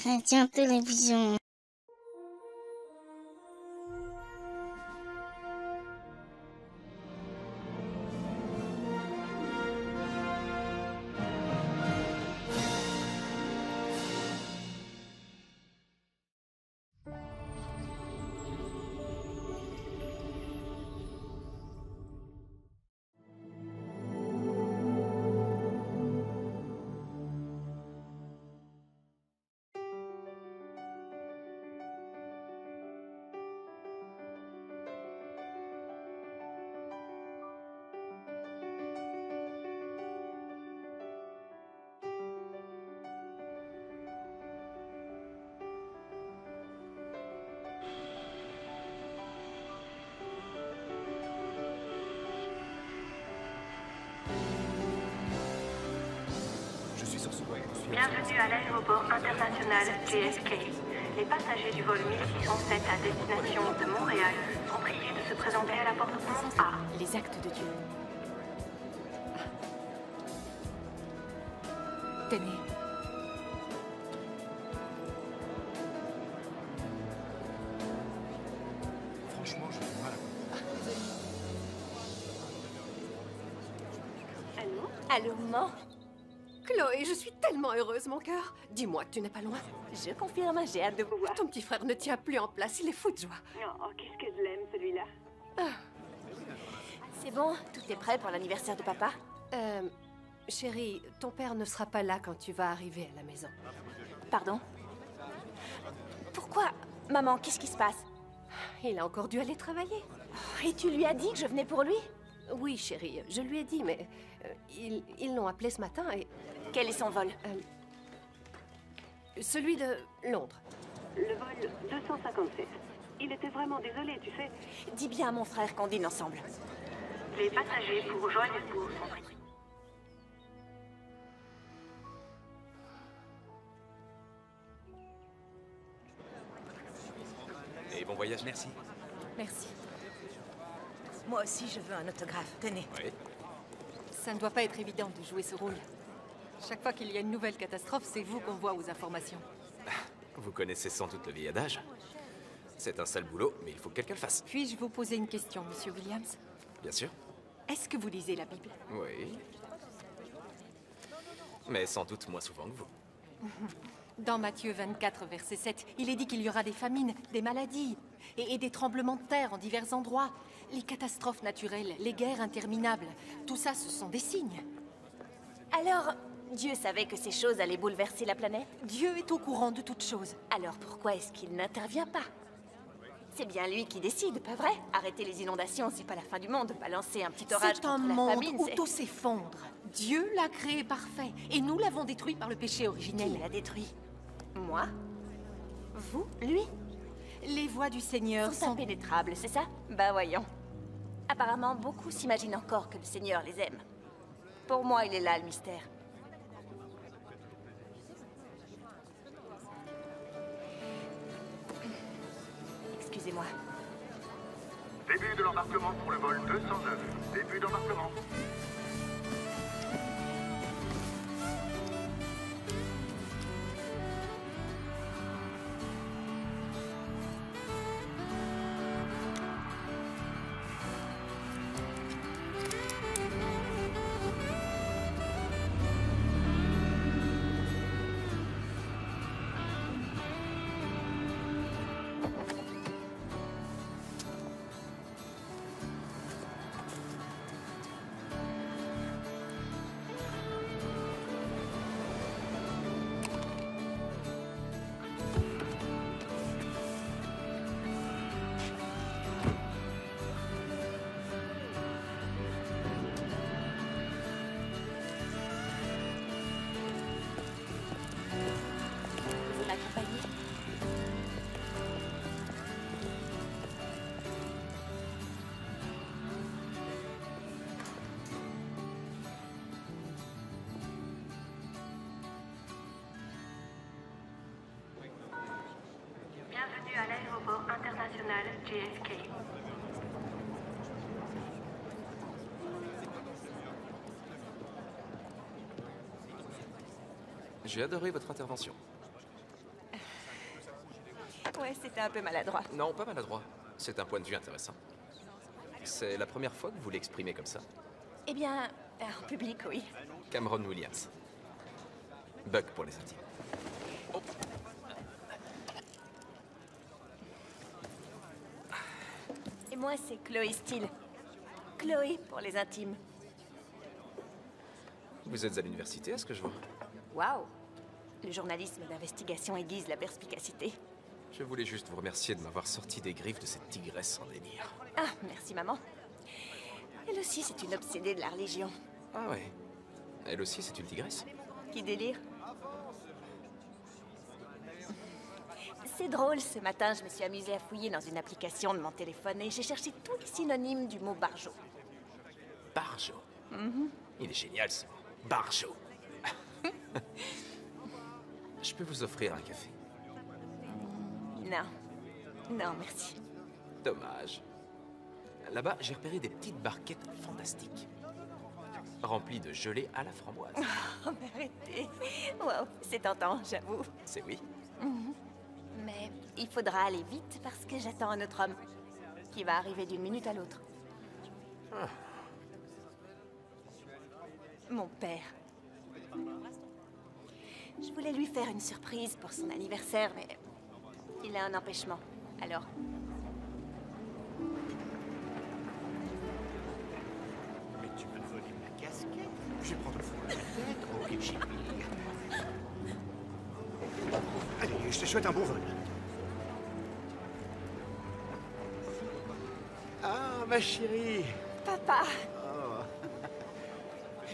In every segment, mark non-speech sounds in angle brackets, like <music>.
Chrétien Télévision. Tellement heureuse, mon cœur. Dis-moi que tu n'es pas loin. Je confirme, j'ai hâte de vous voir. Ton petit frère ne tient plus en place, il est fou de joie. Oh, qu'est-ce que je l'aime, celui-là. C'est bon Tout est prêt pour l'anniversaire de papa? Euh, chérie, ton père ne sera pas là quand tu vas arriver à la maison. Pardon? Pourquoi Maman, qu'est-ce qui se passe? Il a encore dû aller travailler. Et tu lui as dit que je venais pour lui? Oui, chérie, je lui ai dit, mais euh, ils ils l'ont appelé ce matin et Quel est son vol? Celui de Londres. Le vol 257. Il était vraiment désolé, tu sais. Dis bien à mon frère qu'on dîne ensemble. Les passagers pour Johannesburg sont. Et bon voyage, merci. Merci. Moi aussi, je veux un autographe. Tenez. Oui. Ça ne doit pas être évident de jouer ce rôle. Chaque fois qu'il y a une nouvelle catastrophe, c'est vous qu'on voit aux informations. Vous connaissez sans doute le vieil adage. C'est un sale boulot, mais il faut que quelqu'un le fasse. Puis-je vous poser une question, monsieur Williams? Bien sûr. Est-ce que vous lisez la Bible? Oui. Mais sans doute moins souvent que vous. <laughs> Dans Matthieu 24, verset 7, il est dit qu'il y aura des famines, des maladies et, et des tremblements de terre en divers endroits. Les catastrophes naturelles, les guerres interminables, tout ça, ce sont des signes. Alors, Dieu savait que ces choses allaient bouleverser la planète? Dieu est au courant de toutes choses. Alors pourquoi est-ce qu'il n'intervient pas? C'est bien lui qui décide, pas vrai? Arrêter les inondations, c'est pas la fin du monde. Balancer un petit orage C'est un contre la monde famine, où tout s'effondre. Dieu l'a créé parfait et nous l'avons détruit par le péché Qui originel. l'a détruit? Moi? Vous? Lui? Les voies du Seigneur sont sont impénétrables, c'est ça? Bah voyons. Apparemment, beaucoup s'imaginent encore que le Seigneur les aime. Pour moi, il est là, le mystère. Excusez-moi. Début de l'embarquement pour le vol 209. J'ai adoré votre intervention. Ouais, c'était un peu maladroit. Non, pas maladroit. C'est un point de vue intéressant. C'est la première fois que vous l'exprimez comme ça. Eh bien, en public, oui. Cameron Williams. Buck pour les intimes. Et moi, c'est Chloé Steele. Chloé pour les intimes. Vous êtes à l'université, est-ce que je vois Waouh Le journalisme d'investigation aiguise la perspicacité. Je voulais juste vous remercier de m'avoir sorti des griffes de cette tigresse en délire. Ah, merci maman. Elle aussi, c'est une obsédée de la religion. Ah ouais. Elle aussi, c'est une tigresse Qui délire C'est drôle, ce matin, je me suis amusée à fouiller dans une application de mon téléphone et j'ai cherché tous les synonymes du mot barjo. Barjo. Il est génial ce mot. Barjo. <laughs> je peux vous offrir un café. Non. Non, merci. Dommage. Là-bas, j'ai repéré des petites barquettes fantastiques. Remplies de gelée à la framboise. <laughs> Oh, mais arrêtez. Wow, c'est tentant, j'avoue. C'est oui. Mais il faudra aller vite parce que j'attends un autre homme qui va arriver d'une minute à l'autre. Mon père. Je voulais lui faire une surprise pour son anniversaire, mais il a un empêchement. Alors, Mais tu m'as volé ma casquette? Je vais prendre le fou à la tête. Ok, chérie. Allez, je te souhaite un bon vol. Ah, ma chérie. papa,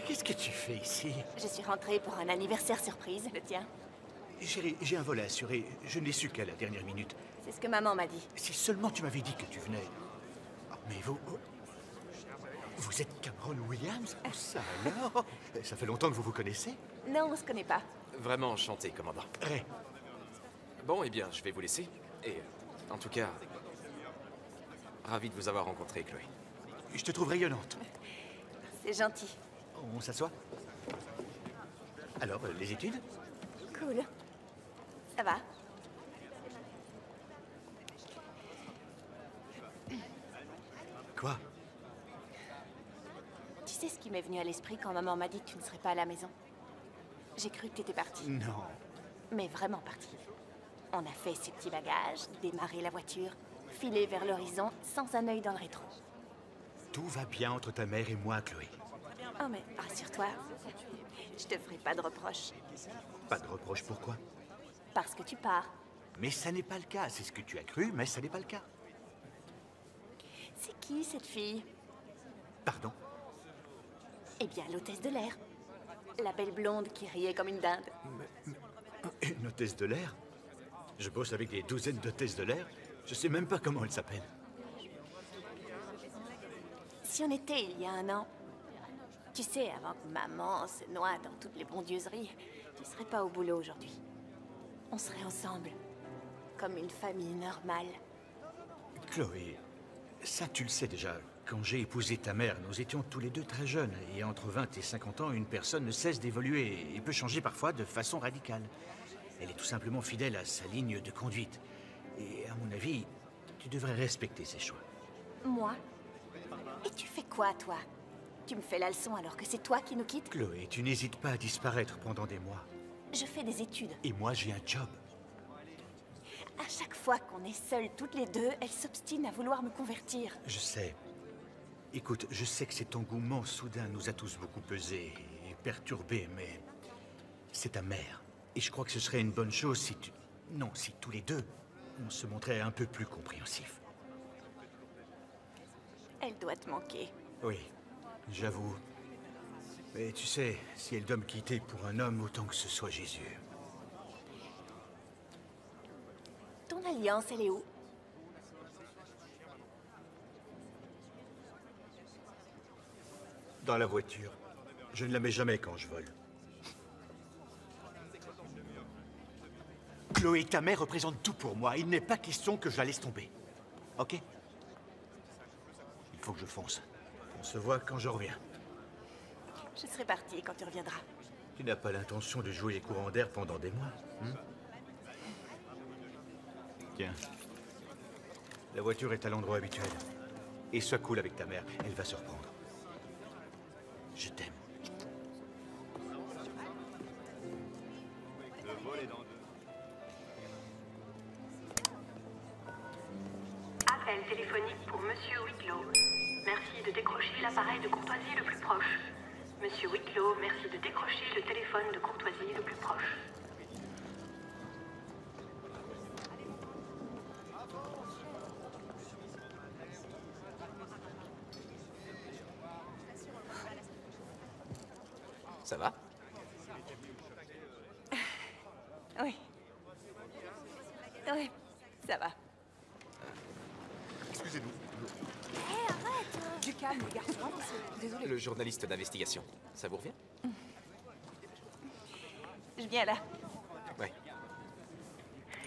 Qu'est-ce que tu fais ici? Je suis rentrée pour un anniversaire surprise, le tien. Chérie, j'ai un vol à assurer. Je ne l'ai su qu'à la dernière minute. C'est ce que maman m'a dit. Si seulement tu m'avais dit que tu venais. Oh, mais vous. Vous êtes Cameron Williams? Oh, Ça alors? Ça fait longtemps que vous vous connaissez? Non, on se connaît pas. Vraiment enchanté, commandant. Ray, Bon, eh bien, je vais vous laisser. Et, en tout cas, ravi de vous avoir rencontré, Chloé. je te trouve rayonnante. C'est gentil. On s'assoit Alors, les études? Cool. Ça va Quoi? Tu sais ce qui m'est venu à l'esprit quand maman m'a dit que tu ne serais pas à la maison? J'ai cru que tu étais partie. Non. Mais vraiment partie. On a fait ses petits bagages, démarré la voiture, filé vers l'horizon sans un œil dans le rétro. Tout va bien entre ta mère et moi, Chloé. Oh mais rassure-toi, je te ferai pas de reproches. Pas de reproche, pourquoi? Parce que tu pars. Mais ça n'est pas le cas. C'est ce que tu as cru, mais ça n'est pas le cas. C'est qui cette fille? Pardon? Eh bien, l'hôtesse de l'air. La belle blonde qui riait comme une dinde. Une hôtesse de l'air? Je bosse avec des douzaines d'hôtesses de l'air. Je sais même pas comment elle s'appelle. Si on était il y a un an, tu sais, avant que maman se noie dans toutes les bondieuseries, tu serais pas au boulot aujourd'hui. On serait ensemble, comme une famille normale. Chloé, ça tu le sais déjà. Quand j'ai épousé ta mère, nous étions tous les deux très jeunes. Et entre 20 et 50 ans, une personne ne cesse d'évoluer et peut changer parfois de façon radicale. Elle est tout simplement fidèle à sa ligne de conduite. Et à mon avis, tu devrais respecter ses choix. Moi? Et tu fais quoi, toi? Tu me fais la leçon alors que c'est toi qui nous quittes Chloé, tu n'hésites pas à disparaître pendant des mois. Je fais des études. Et moi, j'ai un job. À chaque fois qu'on est seuls toutes les deux, elle s'obstine à vouloir me convertir. Je sais. Écoute, je sais que cet engouement soudain nous a tous beaucoup pesé et perturbés, mais c'est ta mère. Et je crois que ce serait une bonne chose si tu... Non, si tous les deux, on se montrait un peu plus compréhensifs. Elle doit te manquer. Oui, j'avoue. Mais tu sais, si elle doit me quitter pour un homme, autant que ce soit Jésus. Ton alliance, elle est où? Dans la voiture. Je ne la mets jamais quand je vole. Chloé, ta mère représente tout pour moi. Il n'est pas question que je la laisse tomber. Ok? Il faut que je fonce. On se voit quand je reviens. Je serai partie quand tu reviendras. Tu n'as pas l'intention de jouer les courants d'air pendant des mois hein Tiens. La voiture est à l'endroit habituel. Et sois cool avec ta mère, elle va se reprendre. Je t'aime. Ça va <laughs> Oui. Oui, ça va. Du calme, les garçons. Désolé. Le journaliste d'investigation. Ça vous revient Je viens là. Ouais.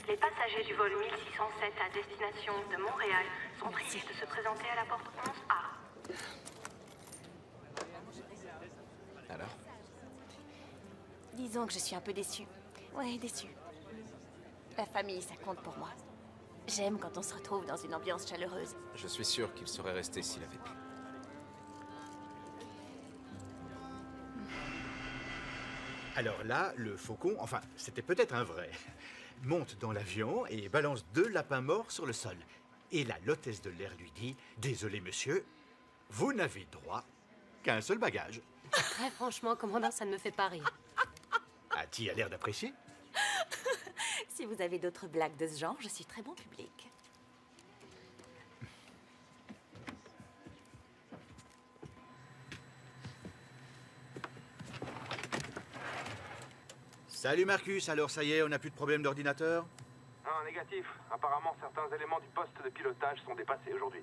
Les passagers du vol 1607 à destination de Montréal sont priés de se présenter à la porte 11A. Disons que je suis un peu déçue. Ouais, déçue. La famille, ça compte pour moi. J'aime quand on se retrouve dans une ambiance chaleureuse. Je suis sûr qu'il serait resté s'il avait pu. Alors là, le faucon, enfin, c'était peut-être un vrai, monte dans l'avion et balance deux lapins morts sur le sol. Et la l'hôtesse de l'air lui dit Désolé, monsieur, vous n'avez droit qu'à un seul bagage. Très franchement, commandant, ça ne me fait pas rire. Hattie a l'air d'apprécier. <laughs> Si vous avez d'autres blagues de ce genre, je suis très bon public. Salut Marcus, alors ça y est, on n'a plus de problème d'ordinateur? Un négatif. Apparemment, certains éléments du poste de pilotage sont dépassés aujourd'hui.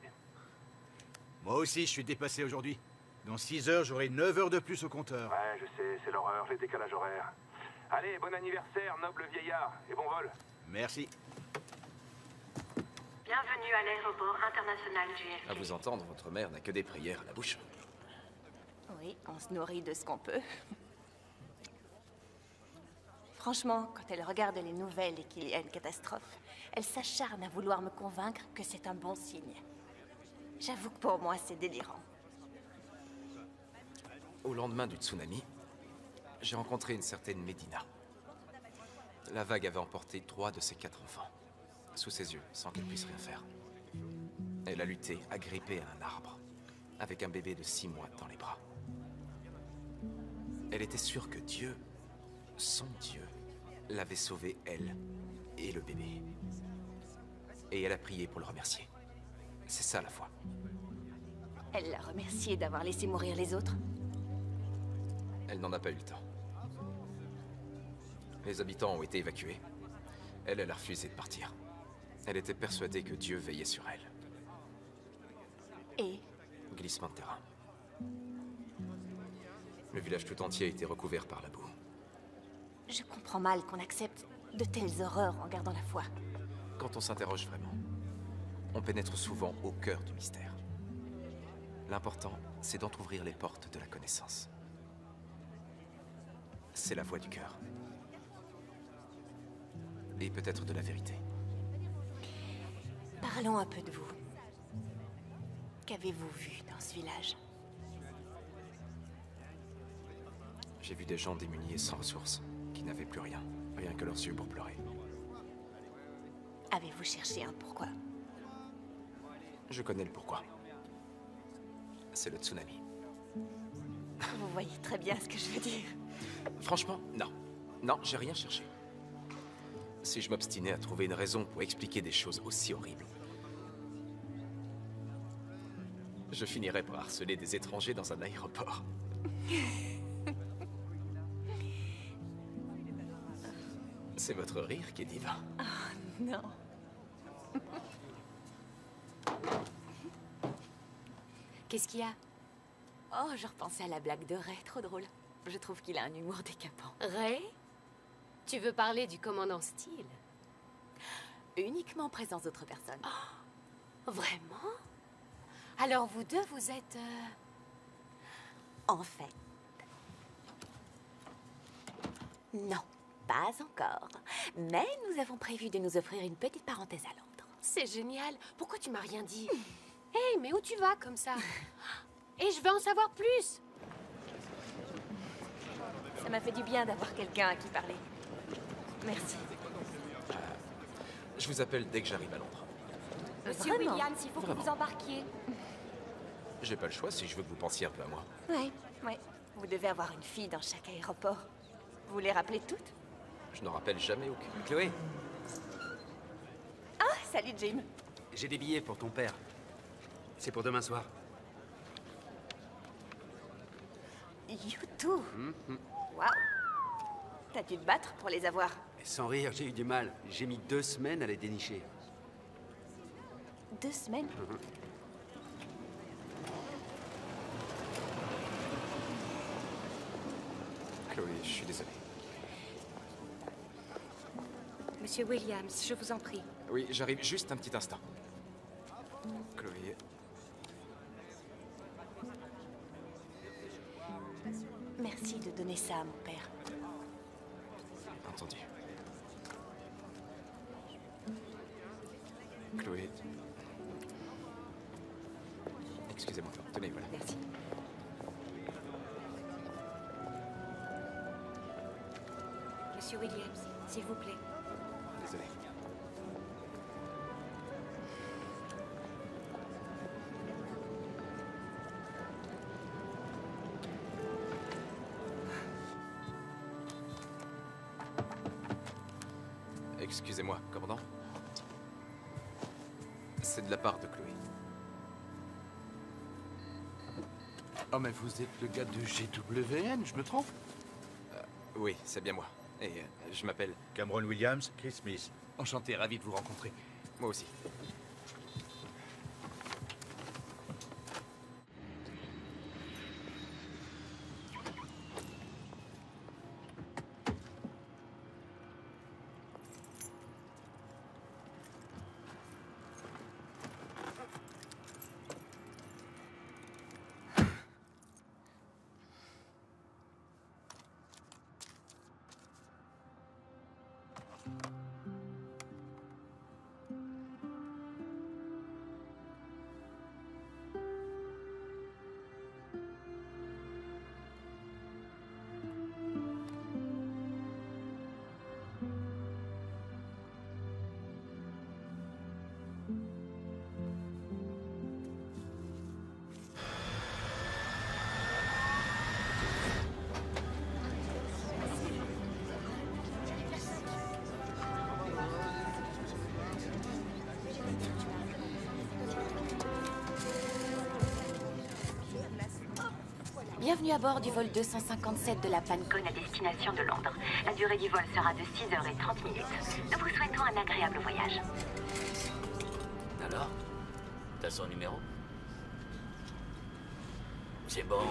Moi aussi, je suis dépassé aujourd'hui. Dans 6 heures, j'aurai 9 heures de plus au compteur. Ouais, je sais, c'est l'horreur, les décalages horaires. Allez, bon anniversaire, noble vieillard, et bon vol. Merci. Bienvenue à l'aéroport international À JFK. vous entendre, votre mère n'a que des prières à la bouche. Oui, on se nourrit de ce qu'on peut. Franchement, quand elle regarde les nouvelles et qu'il y a une catastrophe, elle s'acharne à vouloir me convaincre que c'est un bon signe. J'avoue que pour moi, c'est délirant. Au lendemain du tsunami, j'ai rencontré une certaine Medina. La vague avait emporté trois de ses quatre enfants, sous ses yeux, sans qu'elle puisse rien faire. Elle a lutté, agrippée à un arbre, avec un bébé de six mois dans les bras. Elle était sûre que Dieu, son Dieu, l'avait sauvée, elle et le bébé. Et elle a prié pour le remercier. C'est ça la foi. Elle l'a remercié d'avoir laissé mourir les autres. Elle n'en a pas eu le temps. Les habitants ont été évacués. Elle, elle a refusé de partir. Elle était persuadée que Dieu veillait sur elle. Et? Glissement de terrain. Le village tout entier a été recouvert par la boue. je comprends mal qu'on accepte de telles horreurs en gardant la foi. Quand on s'interroge vraiment, on pénètre souvent au cœur du mystère. L'important, c'est d'entr'ouvrir les portes de la connaissance. C'est la voie du cœur. Et peut-être de la vérité. Parlons un peu de vous. Qu'avez-vous vu dans ce village? J'ai vu des gens démunis et sans ressources, qui n'avaient plus rien, rien que leurs yeux pour pleurer. Avez-vous cherché un pourquoi? Je connais le pourquoi. C'est le tsunami. Vous voyez très bien ce que je veux dire. Franchement, non. Non, j'ai rien cherché. Si je m'obstinais à trouver une raison pour expliquer des choses aussi horribles, je finirais par harceler des étrangers dans un aéroport. C'est votre rire qui est divin. Non. Qu'est-ce qu'il y a? Oh, je repensais à la blague de Ray, trop drôle. Je trouve qu'il a un humour décapant. Ray? Tu veux parler du commandant Steele? Uniquement en présence d'autres personnes. Vraiment? Alors vous deux, vous êtes... euh, En fait. Non. Pas encore. Mais nous avons prévu de nous offrir une petite parenthèse à Londres. C'est génial. Pourquoi tu m'as rien dit? Hé, mais où tu vas comme ça? Et je veux en savoir plus Ça m'a fait du bien d'avoir quelqu'un à qui parler. Merci. Je vous appelle dès que j'arrive à Londres. Monsieur Vraiment Williams, il faut que vous embarquiez. J'ai pas le choix si je veux que vous pensiez un peu à moi. Ouais, ouais. Vous devez avoir une fille dans chaque aéroport. Vous les rappelez toutes? Je n'en rappelle jamais aucune. Chloé, Ah, salut Jim. J'ai des billets pour ton père. C'est pour demain soir. You too. Waouh. T'as dû te battre pour les avoir. Sans rire, j'ai eu du mal. J'ai mis deux semaines à les dénicher. Deux semaines Chloé, je suis désolé. Monsieur Williams, je vous en prie. Oui, j'arrive juste un petit instant. Chloé, Merci de donner ça à mon père. entendu. Chloé. Excusez-moi. Tenez, voilà. Merci. Monsieur Williams, s'il vous plaît. Désolé. De la part de Chloé. Oh, mais vous êtes le gars de GWN, je me trompe? Oui, c'est bien moi. Et euh, je m'appelle... Cameron Williams, Chris Smith. Enchanté, ravi de vous rencontrer. Moi aussi. Bienvenue à bord du vol 257 de la Pancon à destination de Londres. La durée du vol sera de 6h30 minutes. Nous vous souhaitons un agréable voyage. Alors T'as son numéro? C'est bon.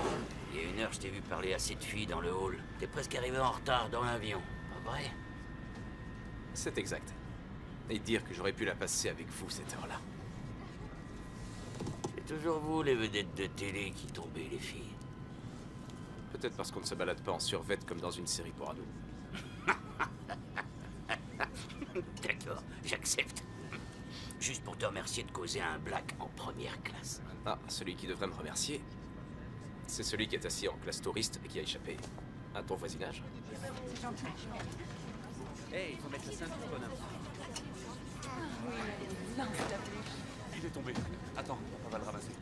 Il y a une heure, je t'ai vu parler à cette fille dans le hall. T'es presque arrivé en retard dans l'avion. Pas vrai? C'est exact. Et dire que j'aurais pu la passer avec vous cette heure-là. C'est toujours vous, les vedettes de télé, qui tombez les filles. Peut-être parce qu'on ne se balade pas en survêt comme dans une série pour ados. <laughs> D'accord, j'accepte. Juste pour te remercier de causer un black en première classe. Ah, celui qui devrait me remercier, c'est celui qui est assis en classe touriste et qui a échappé à ton voisinage. Hey, il faut mettre la ceinture, bonhomme. Il est tombé. Attends, on va le ramasser.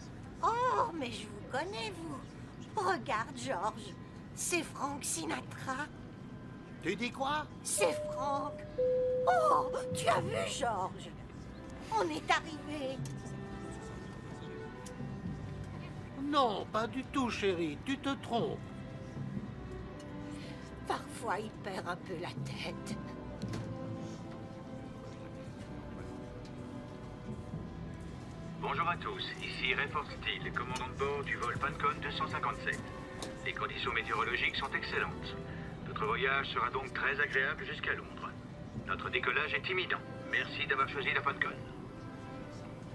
Oh, mais je vous connais, vous. Regarde, George. C'est Frank Sinatra. Tu dis quoi? C'est Frank. Oh, tu as vu, George On est arrivé. Non, pas du tout, chérie. Tu te trompes. Parfois, il perd un peu la tête. Bonjour à tous, ici Rayford Steele, commandant de bord du vol Pancon 257. Les conditions météorologiques sont excellentes. Notre voyage sera donc très agréable jusqu'à Londres. Notre décollage est imminent. Merci d'avoir choisi la Pancon.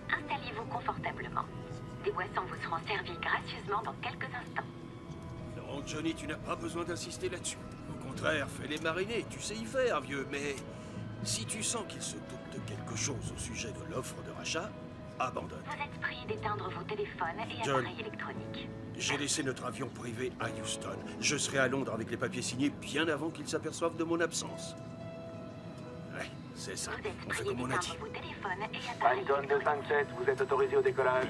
Installez-vous confortablement. Des boissons vous seront servies gracieusement dans quelques instants. Non, Johnny, tu n'as pas besoin d'insister là-dessus. Au contraire. contraire, fais-les mariner. Tu sais y faire, vieux, mais si tu sens qu'il se doute de quelque chose au sujet de l'offre de rachat, abandonne. Vous êtes prié d'éteindre vos téléphones et John. appareils électroniques. J'ai laissé notre avion privé à Houston. Je serai à Londres avec les papiers signés bien avant qu'ils s'aperçoivent de mon absence. Ouais, c'est ça. On fait comme on a dit. Vos téléphones et appareils Python 257, vous êtes autorisé au décollage.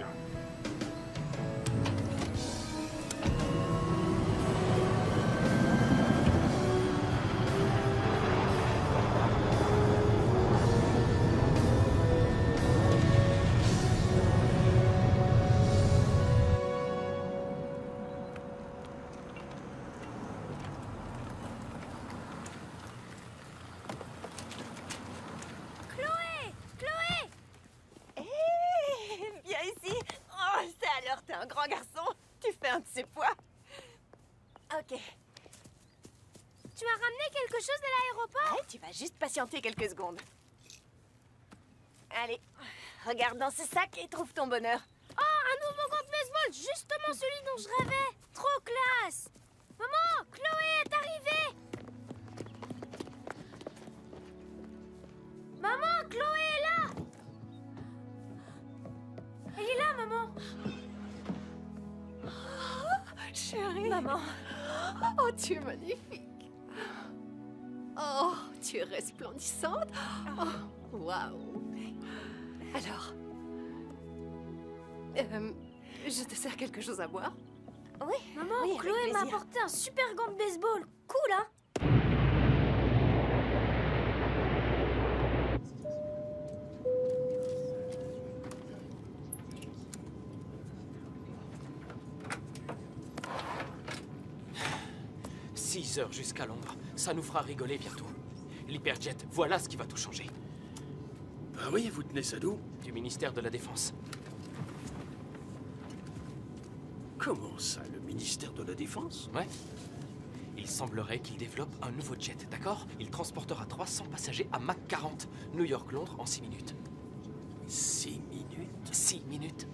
Quelques secondes. Allez, regarde dans ce sac et trouve ton bonheur. Euh, je te sers quelque chose à boire Oui. Maman, Oui, Chloé m'a apporté un super gant de baseball Cool, hein Six heures jusqu'à Londres. Ça nous fera rigoler bientôt. L'hyperjet, voilà ce qui va tout changer. Ah oui, vous tenez ça d'où? Du ministère de la Défense. Comment ça, le ministère de la Défense? Ouais. Il semblerait qu'il développe un nouveau jet, d'accord? Il transportera 300 passagers à Mach 40, New York-Londres, en 6 minutes. 6 minutes? 6 minutes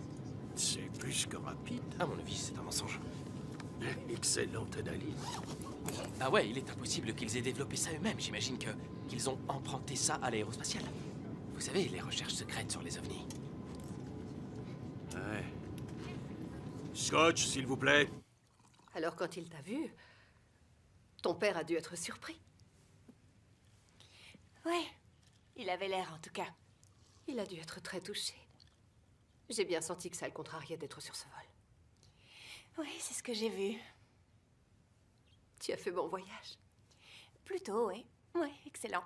C'est plus que rapide. À mon avis, c'est un mensonge. Excellente analyse. Ah ouais, il est impossible qu'ils aient développé ça eux-mêmes. J'imagine que qu'ils ont emprunté ça à l'aérospatiale. Vous savez, les recherches secrètes sur les ovnis. Ouais. Scotch, s'il vous plaît. Alors, quand il t'a vu, ton père a dû être surpris. Ouais, il avait l'air en tout cas. Il a dû être très touché. J'ai bien senti que ça le contrariait d'être sur ce vol. Oui, c'est ce que j'ai vu. Tu as fait bon voyage. Plutôt, oui. Ouais, excellent.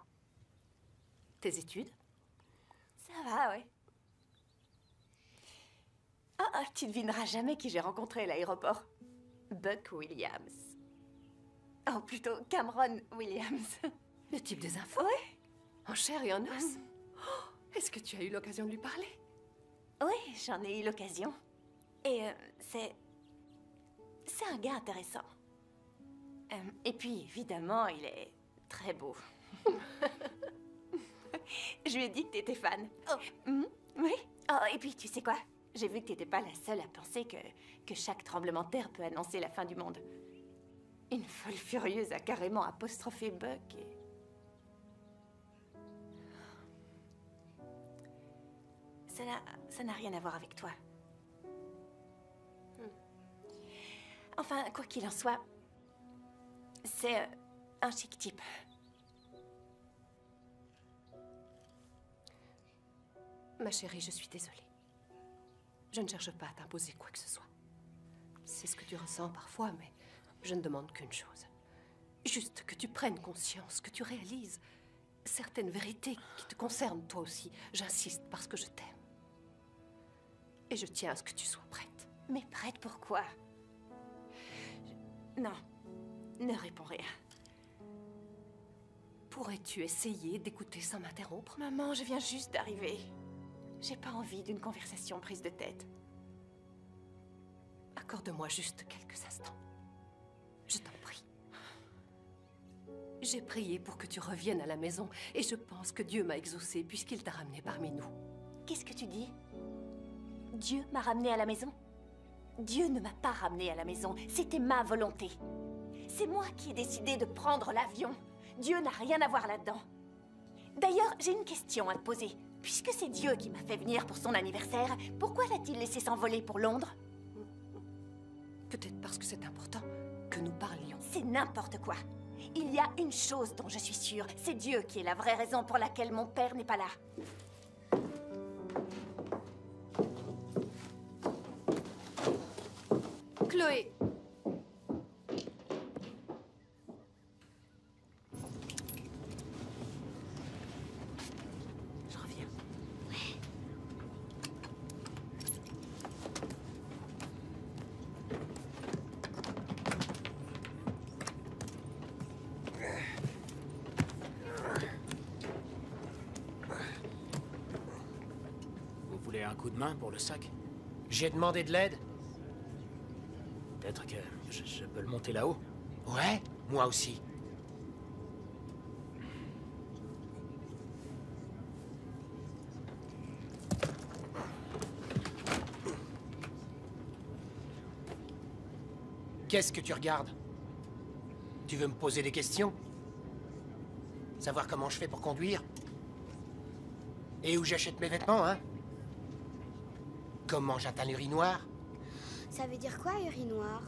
Tes études? Ça va, ouais. Ah, tu devineras jamais qui j'ai rencontré à l'aéroport. Buck Williams. Oh, plutôt Cameron Williams. Le type des infos Ouais. En chair et en os Oh, Est-ce que tu as eu l'occasion de lui parler? Oui, j'en ai eu l'occasion. Et euh, c'est. C'est un gars intéressant. Euh, et puis, évidemment, il est très beau. <laughs> Je lui ai dit que t'étais fan. Mhm, oui. Oh, et puis, tu sais quoi? J'ai vu que t'étais pas la seule à penser que, que chaque tremblement de terre peut annoncer la fin du monde. Une folle furieuse a carrément apostrophé Buck et... Ça n'a, ça n'a rien à voir avec toi. Hmm. Enfin, quoi qu'il en soit, c'est euh, un chic type. Ma chérie, je suis désolée. Je ne cherche pas à t'imposer quoi que ce soit. C'est ce que tu ressens parfois, mais je ne demande qu'une chose. Juste que tu prennes conscience, que tu réalises certaines vérités qui te concernent toi aussi. J'insiste parce que je t'aime. Et je tiens à ce que tu sois prête. Mais prête pour quoi? Je- Non, ne réponds rien. Pourrais-tu essayer d'écouter sans m'interrompre? Maman, je viens juste d'arriver. J'ai pas envie d'une conversation prise de tête. Accorde-moi juste quelques instants. Je t'en prie. J'ai prié pour que tu reviennes à la maison et je pense que Dieu m'a exaucé puisqu'il t'a ramené parmi nous. Qu'est-ce que tu dis? Dieu m'a ramené à la maison? Dieu ne m'a pas ramené à la maison. C'était ma volonté. C'est moi qui ai décidé de prendre l'avion. Dieu n'a rien à voir là-dedans. D'ailleurs, j'ai une question à te poser. Puisque c'est Dieu qui m'a fait venir pour son anniversaire, pourquoi l'a-t-il laissé s'envoler pour Londres? Peut-être parce que c'est important que nous parlions. C'est n'importe quoi. Il y a une chose dont je suis sûre, c'est Dieu qui est la vraie raison pour laquelle mon père n'est pas là. Chloé. Je reviens. Vous voulez un coup de main pour J'ai demandé de l'aide. Peut-être que je peux le monter là-haut. Ouais, moi aussi. Qu'est-ce que tu regardes? Tu veux me poser des questions? Savoir comment je fais pour conduire? Et où j'achète mes vêtements, hein? Comment j'atteins l'urinoir Ça veut dire quoi, urinoir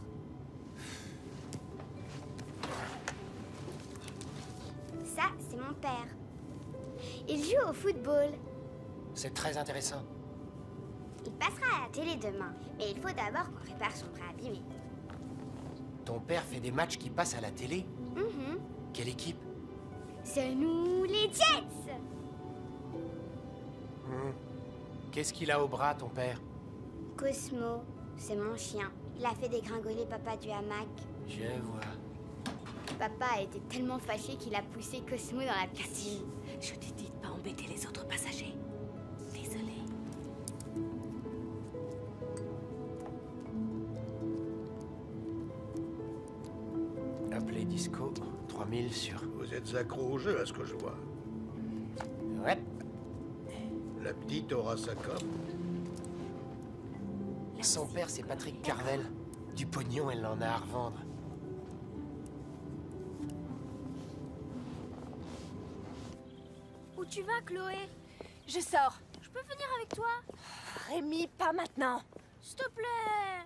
Ça, c'est mon père. Il joue au football. C'est très intéressant. Il passera à la télé demain, mais il faut d'abord qu'on répare son bras abîmé. Ton père fait des matchs qui passent à la télé Mhm. Quelle équipe C'est nous les Jets Hmm. Qu'est-ce qu'il a au bras, ton père Cosmo, c'est mon chien. Il a fait dégringoler papa du hamac. Je vois. Papa a été tellement fâché qu'il a poussé Cosmo dans la piscine. Je t'ai dit de pas embêter les autres passagers. Désolée. Appelé Disco, 3000 sur. Vous êtes accro au jeu, à ce que je vois. Ouais. La petite aura sa com. Son père, c'est Patrick Carvel. Du pognon, elle en a à revendre. Où tu vas, Chloé? Je sors. Je peux venir avec toi? Rémi, pas maintenant. S'il te plaît.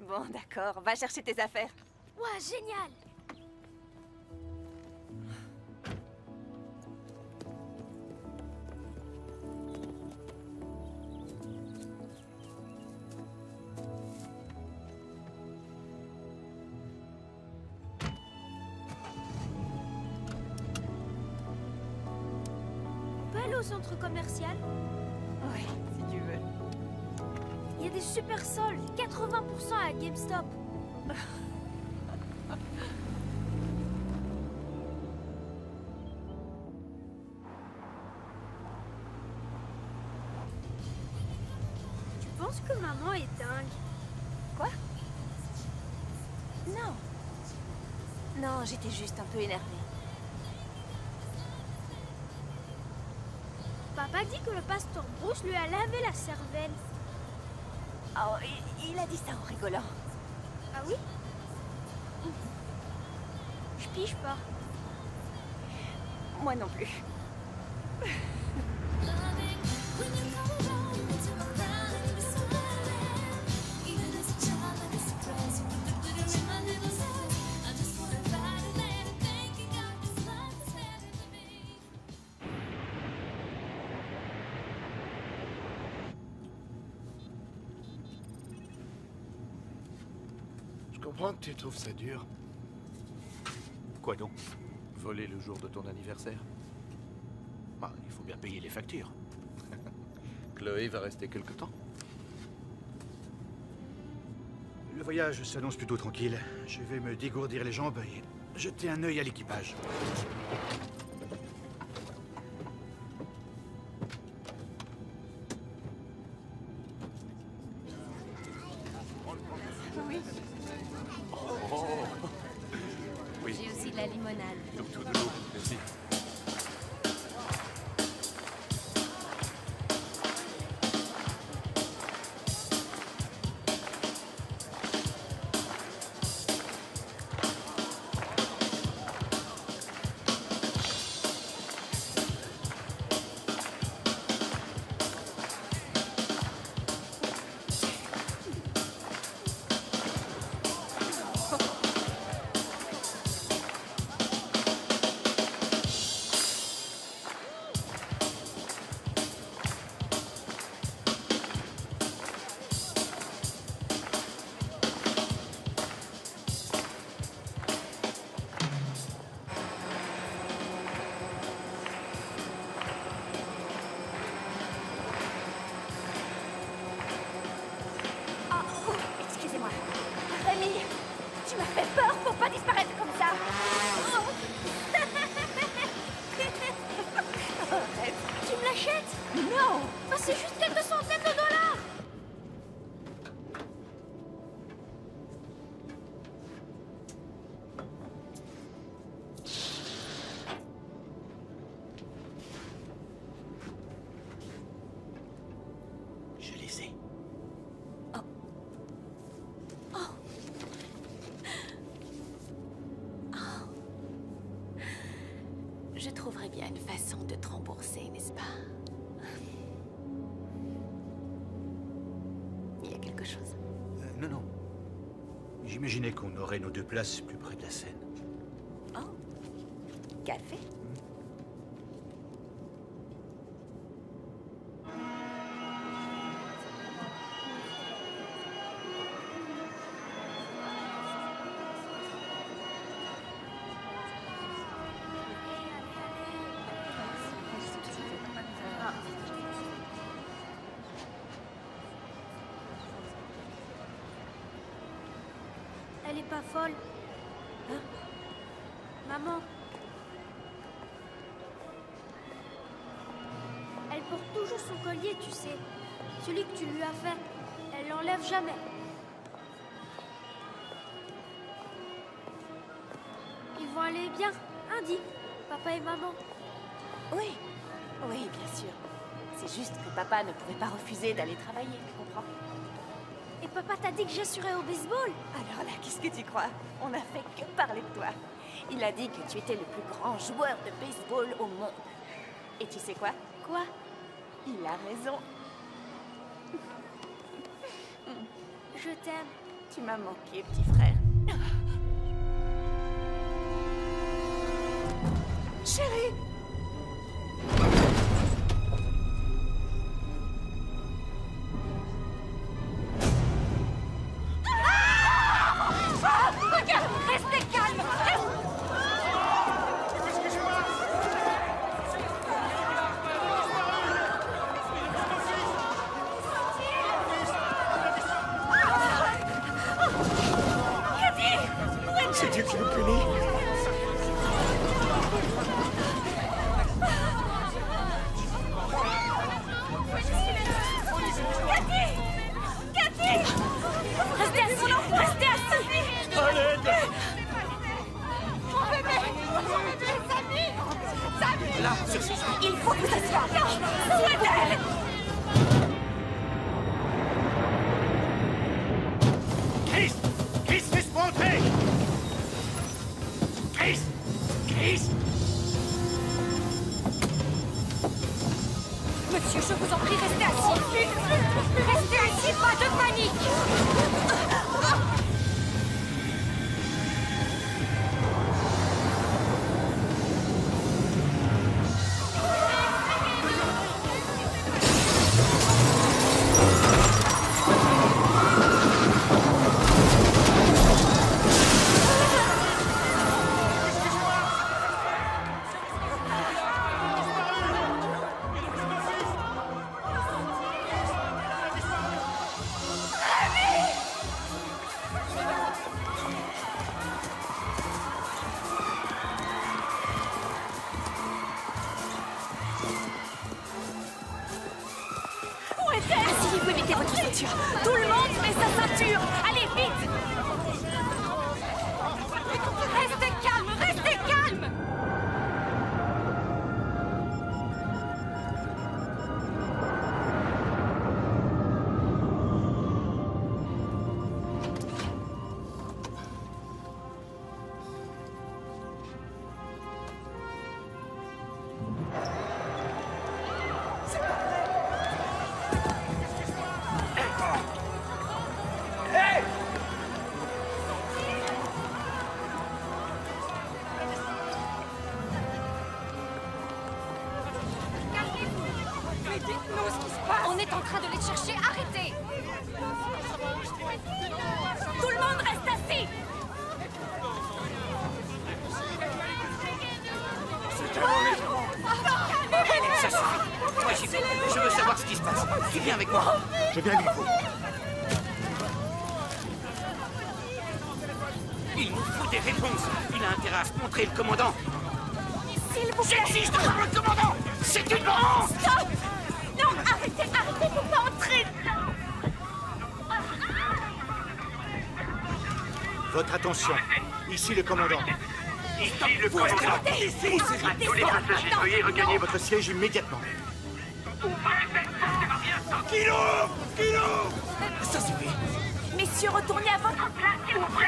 Bon, d'accord. Va chercher tes affaires. Ouais, génial. Centre commercial Oui, si tu veux. Il y a des super soldes, 80% à GameStop. <laughs> Tu penses que maman est dingue? Quoi? Non. Non, j'étais juste un peu énervée. Que le pasteur Bruce lui a lavé la cervelle. Oh, il, il a dit ça en rigolant. Ah oui? Je pige pas. Moi non plus. <laughs> comprends que tu trouves ça dur. Quoi donc? Voler le jour de ton anniversaire? Bah, il faut bien payer les factures. <laughs> Chloé va rester quelque temps. Le voyage s'annonce plutôt tranquille. Je vais me dégourdir les jambes et jeter un œil à l'équipage. Oui. Donc tout de l'eau, merci. N'est-ce pas Il y a quelque chose. Euh, non, non. J'imaginais qu'on aurait nos deux places plus près de la scène. Folle. Hein Maman. Elle porte toujours son collier, tu sais. Celui que tu lui as fait. Elle l'enlève jamais. Ils vont aller bien, Dick Papa et maman. Oui, oui, bien sûr. C'est juste que papa ne pouvait pas refuser d'aller travailler, tu comprends? Papa t'a dit que j'assurais au baseball Alors là, qu'est-ce que tu crois? On n'a fait que parler de toi. Il a dit que tu étais le plus grand joueur de baseball au monde. Et tu sais quoi? Quoi? Il a raison. Je t'aime. Tu m'as manqué, petit frère. Chérie Je viens avec vous. Il nous faut des réponses. Il a intérêt à se montrer, le commandant. S'il vous plaît J'exige de voir le commandant C'est une honte Stop Non, arrête Arrêtez, arrêtez, faut pas entrer Votre attention. Ici le commandant. Ici le commandant. Ici, À tous les passagers, veuillez regagner votre... votre siège immédiatement. Kilo Retournez à votre place, s'il vous plaît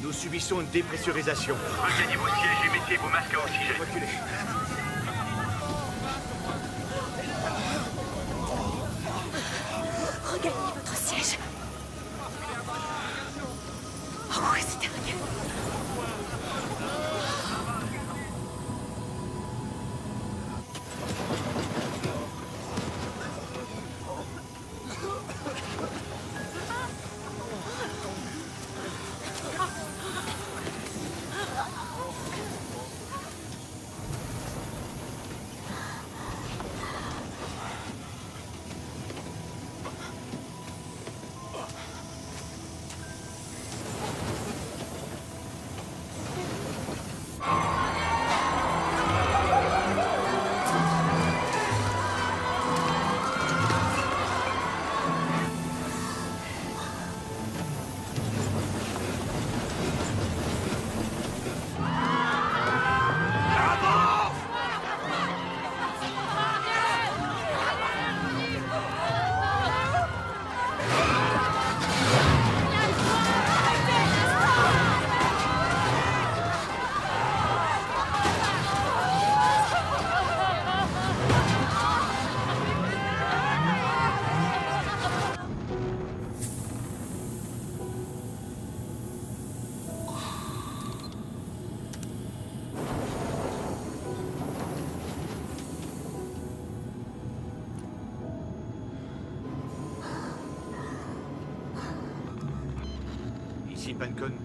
Nous subissons une dépressurisation. Regagnez vos sièges et mettez vos masques à oxygène. Reculez.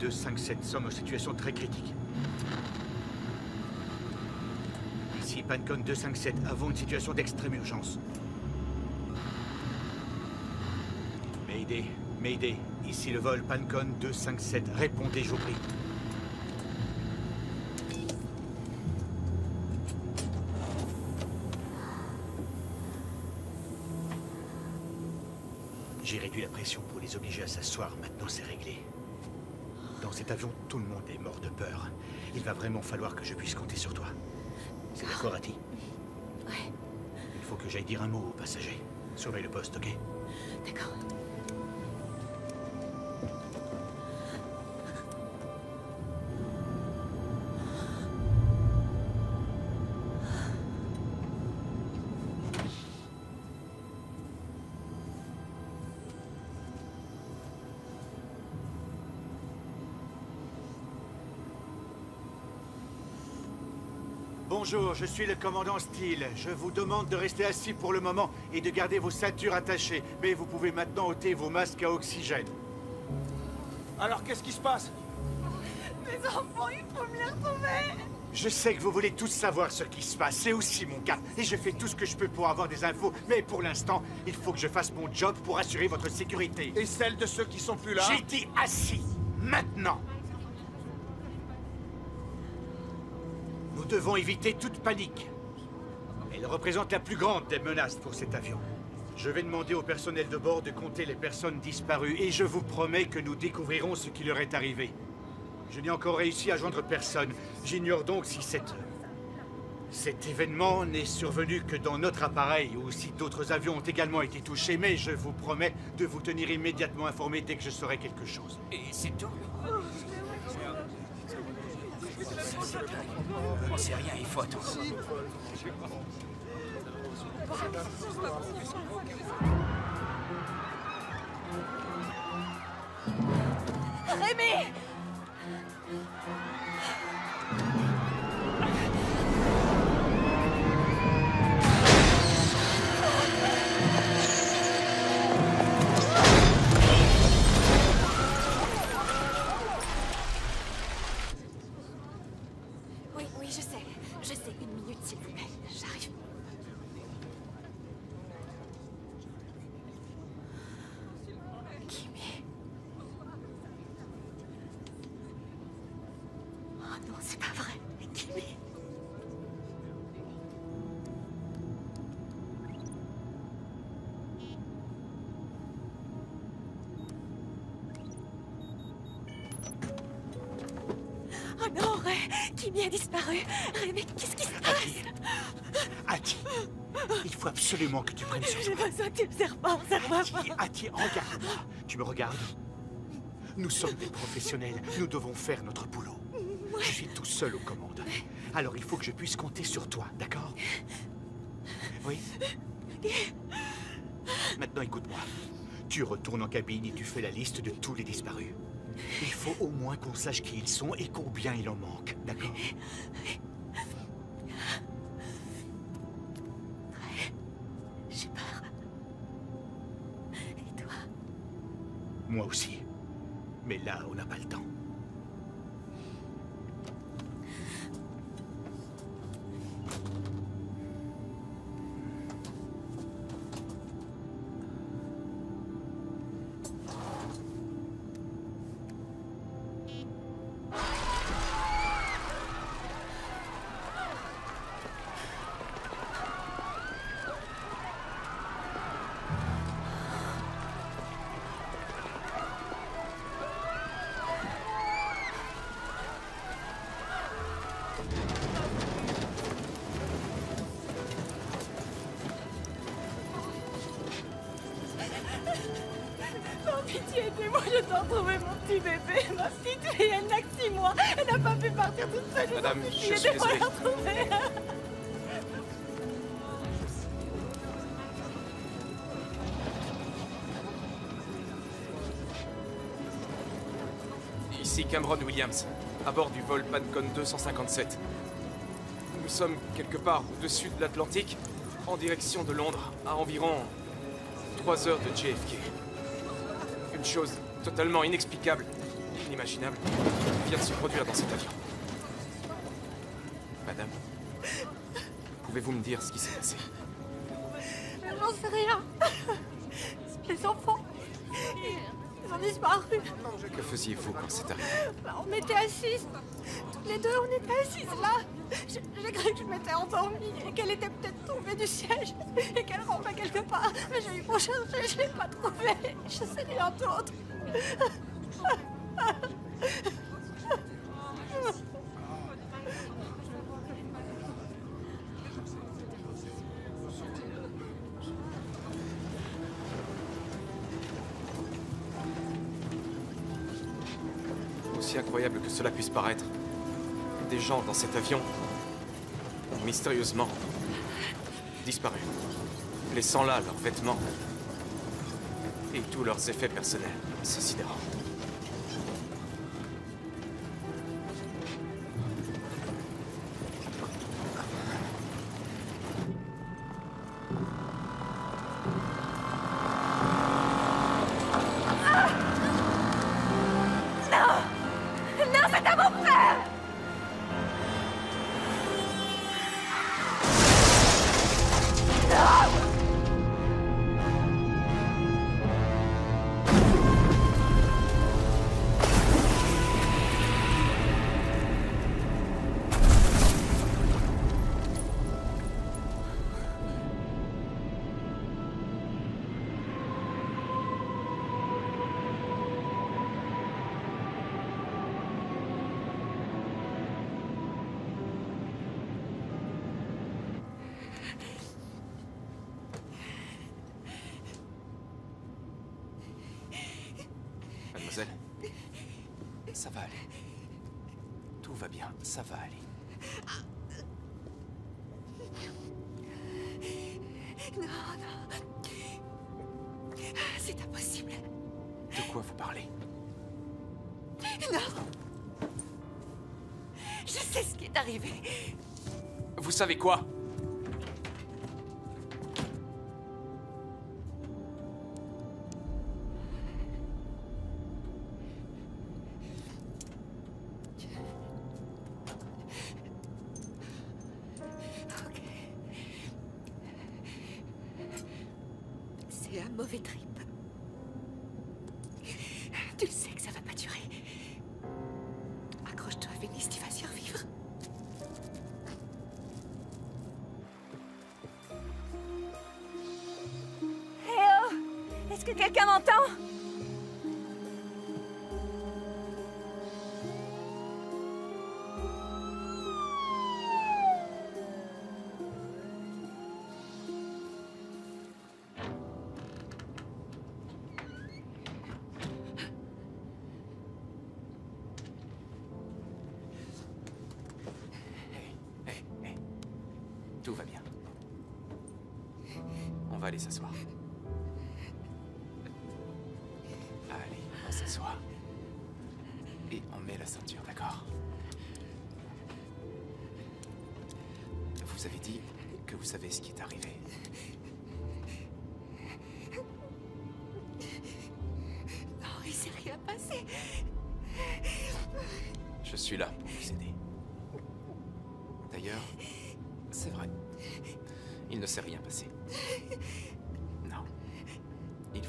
257, sommes en situation très critique. Ici Pancon 257, avons une situation d'extrême urgence. Mayday, Mayday, ici le vol Pancon 257, répondez, je vous prie. J'ai réduit la pression pour les obliger à s'asseoir, maintenant c'est réglé. Dans cet avion, tout le monde est mort de peur. Il va vraiment falloir que je puisse compter sur toi. C'est d'accord, Ati Ouais, Il faut que j'aille dire un mot aux passagers. Surveille le poste, ok? D'accord. Bonjour, je suis le commandant Steele. Je vous demande de rester assis pour le moment et de garder vos ceintures attachées. Mais vous pouvez maintenant ôter vos masques à oxygène. Alors qu'est-ce qui se passe? Mes enfants, il faut me les retrouver Je sais que vous voulez tous savoir ce qui se passe. C'est aussi mon cas. Et je fais tout ce que je peux pour avoir des infos. Mais pour l'instant, il faut que je fasse mon job pour assurer votre sécurité. Et celle de ceux qui sont plus là? J'ai dit assis. Maintenant. Devons éviter toute panique. Elle représente la plus grande des menaces pour cet avion. Je vais demander au personnel de bord de compter les personnes disparues et je vous promets que nous découvrirons ce qui leur est arrivé. Je n'ai encore réussi à joindre personne. J'ignore donc si. Cet événement n'est survenu que dans notre appareil ou si d'autres avions ont également été touchés, mais je vous promets de vous tenir immédiatement informé dès que je saurai quelque chose. Et c'est tout On sait rien, il faut attendre. Rémi absolument que tu prennes sur J'ai besoin que tu me serres pas, serre-moi pas. Ati, regarde-moi. Tu me regardes Nous sommes des professionnels. Nous devons faire notre boulot. Je suis tout seul aux commandes. Alors il faut que je puisse compter sur toi, d'accord? Oui? Maintenant écoute-moi. Tu retournes en cabine et tu fais la liste de tous les disparus. Il faut au moins qu'on sache qui ils sont et combien il en manque, d'accord? Moi aussi. Mais là, on n'a pas le temps. Ici Cameron Williams, à bord du vol Pancon 257. Nous sommes quelque part au-dessus de l'Atlantique, en direction de Londres, à environ 3 heures de JFK. Une chose totalement inexplicable, inimaginable, vient de se produire dans cet avion. Madame, pouvez-vous me dire ce qui s'est passé? J'en sais rien. Les enfants, disparu. Que faisiez-vous quand c'est arrivé Bah, on était assises. Toutes les deux, on était assises là. J'ai cru que je m'étais endormie et qu'elle était peut-être tombée du siège <laughs> et qu'elle rampait quelque part. Mais j'ai eu pour chercher, je l'ai pas trouvée. Je sais rien d'autre. Cela puisse paraître, des gens dans cet avion ont mystérieusement disparu, laissant là leurs vêtements et tous leurs effets personnels. C'est sidérant. Savez quoi Allez s'asseoir. Allez, on s'assoit. Et on met la ceinture, d'accord? Vous avez dit que vous savez ce qui est arrivé.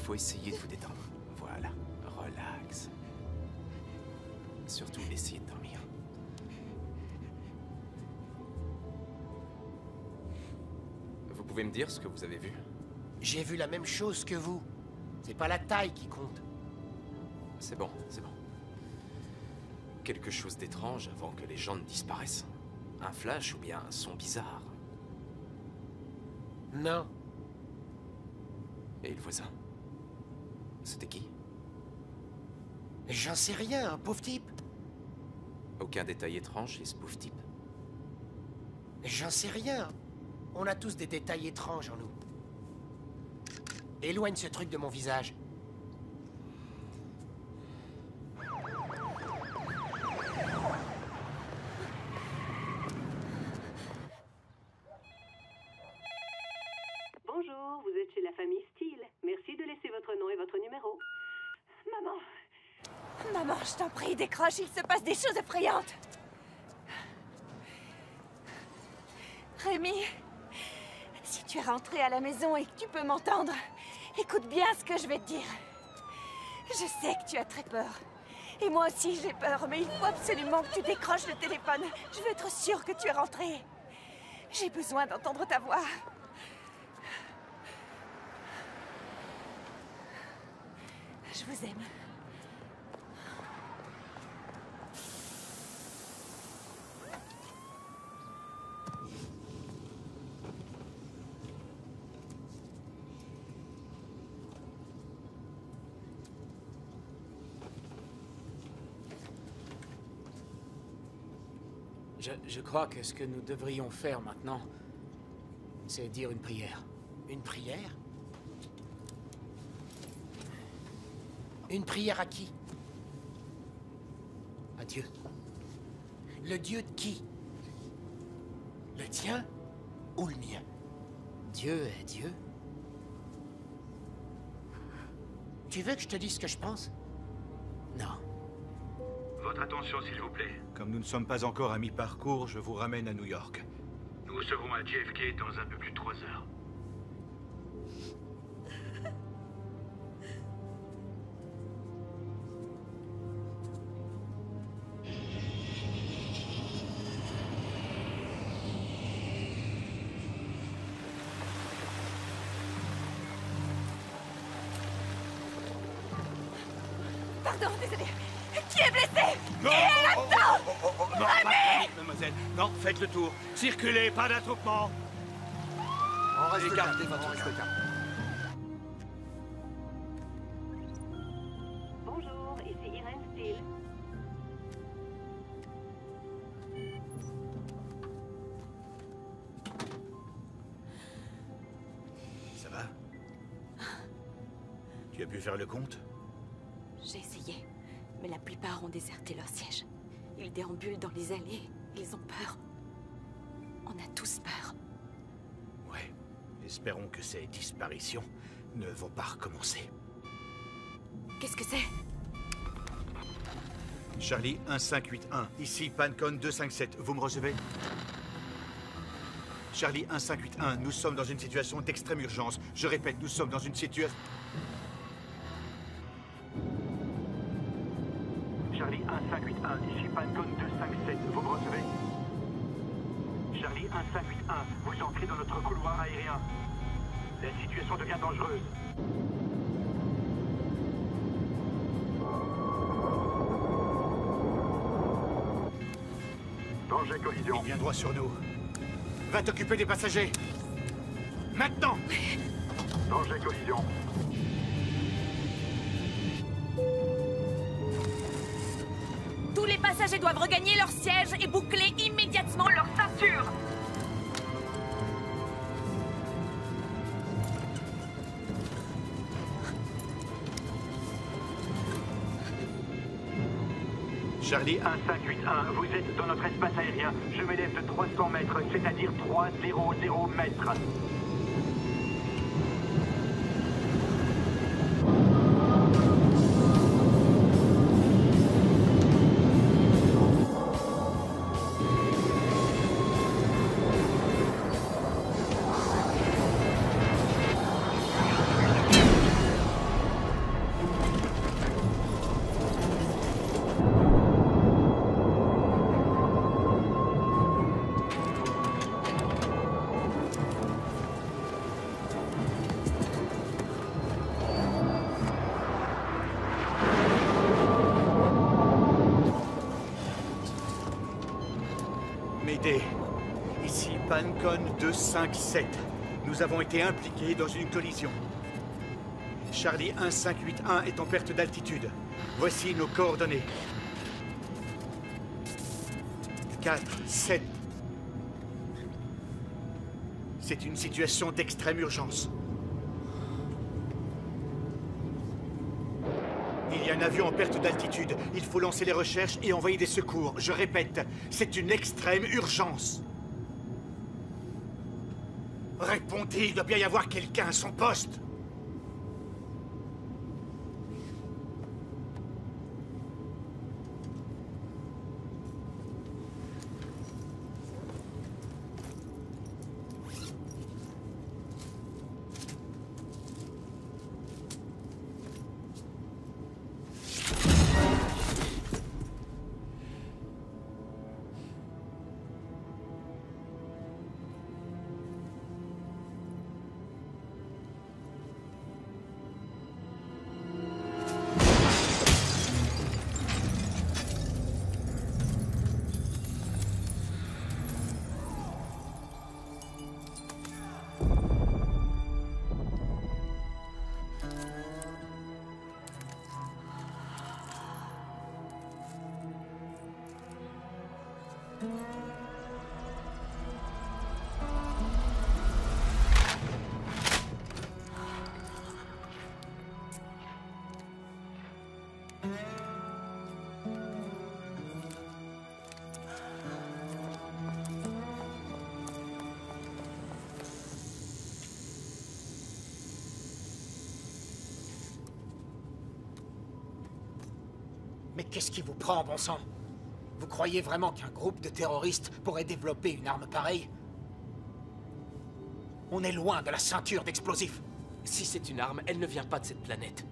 Faut essayer de vous détendre. Voilà. Relax. Surtout, essayez de dormir. Vous pouvez me dire ce que vous avez vu? J'ai vu la même chose que vous. C'est pas la taille qui compte. C'est bon, c'est bon. Quelque chose d'étrange avant que les gens ne disparaissent. Un flash ou bien un son bizarre? Non. Et le voisin C'était qui? J'en sais rien, un pauvre type. Aucun détail étrange chez ce pauvre type J'en sais rien. On a tous des détails étranges en nous. Éloigne ce truc de mon visage. Bonjour, vous êtes chez la famille Steele. Merci de laisser votre nom et votre numéro. Maman Maman, je il se passe des choses effrayantes. Rémi, si tu es rentré à la maison et que tu peux m'entendre, écoute bien ce que je vais te dire. Je sais que tu as très peur. Et moi aussi j'ai peur, mais il faut absolument que tu décroches le téléphone. Je veux être sûre que tu es rentré. J'ai besoin d'entendre ta voix. Je vous aime. Je, je crois que ce que nous devrions faire maintenant, c'est dire une prière. Une prière? Une prière à qui? À Dieu. Le Dieu de qui? Le tien ou le mien? Dieu est Dieu. Tu veux que je te dise ce que je pense? Non. Votre attention, s'il vous plaît. Comme nous ne sommes pas encore à mi-parcours, je vous ramène à New York. Nous serons à JFK dans un peu plus de trois heures. Circulez, pas d'attroupement. Votre Espérons que ces disparitions ne vont pas recommencer. Qu'est-ce que c'est? Charlie 1581, ici Pancon 257, vous me recevez? Charlie 1581, nous sommes dans une situation d'extrême urgence. Je répète, nous sommes dans une situation... Charlie 1581, ici Pancon 257, vous me recevez? Charlie 1581, vous entrez dans notre couloir aérien. La situation devient dangereuse. Danger collision. Il vient droit sur nous. Va t'occuper des passagers. Maintenant Danger collision. Tous les passagers doivent regagner leur siège et boucler immédiatement leur ceinture. Charlie 1581, vous êtes dans notre espace aérien. Je m'élève de 300 mètres, c'est-à-dire 300 mètres. 257. Nous avons été impliqués dans une collision. Charlie 1581 est en perte d'altitude. Voici nos coordonnées. 4, 7. C'est une situation d'extrême urgence. Il y a un avion en perte d'altitude. Il faut lancer les recherches et envoyer des secours. Je répète, c'est une extrême urgence. Répondez, il doit bien y avoir quelqu'un à son poste. Qu'est-ce qui vous prend, bon sang? Vous croyez vraiment qu'un groupe de terroristes pourrait développer une arme pareille? On est loin de la ceinture d'explosifs. Si c'est une arme, elle ne vient pas de cette planète.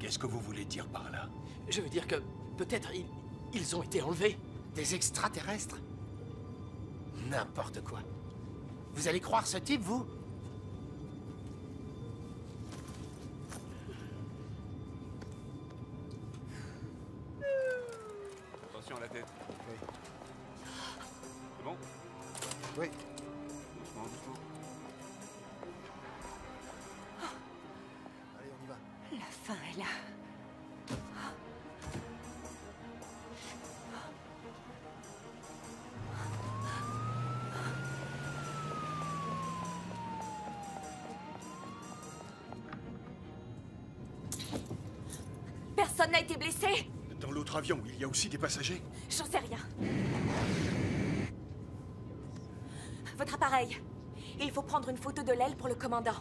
Qu'est-ce que vous voulez dire par là? Je veux dire que peut-être ils, ils ont été enlevés. Des extraterrestres? N'importe quoi. Vous allez croire ce type, vous? Personne n'a été blessé Dans l'autre avion, il y a aussi des passagers J'en sais rien. Votre appareil. Il faut prendre une photo de l'aile pour le commandant.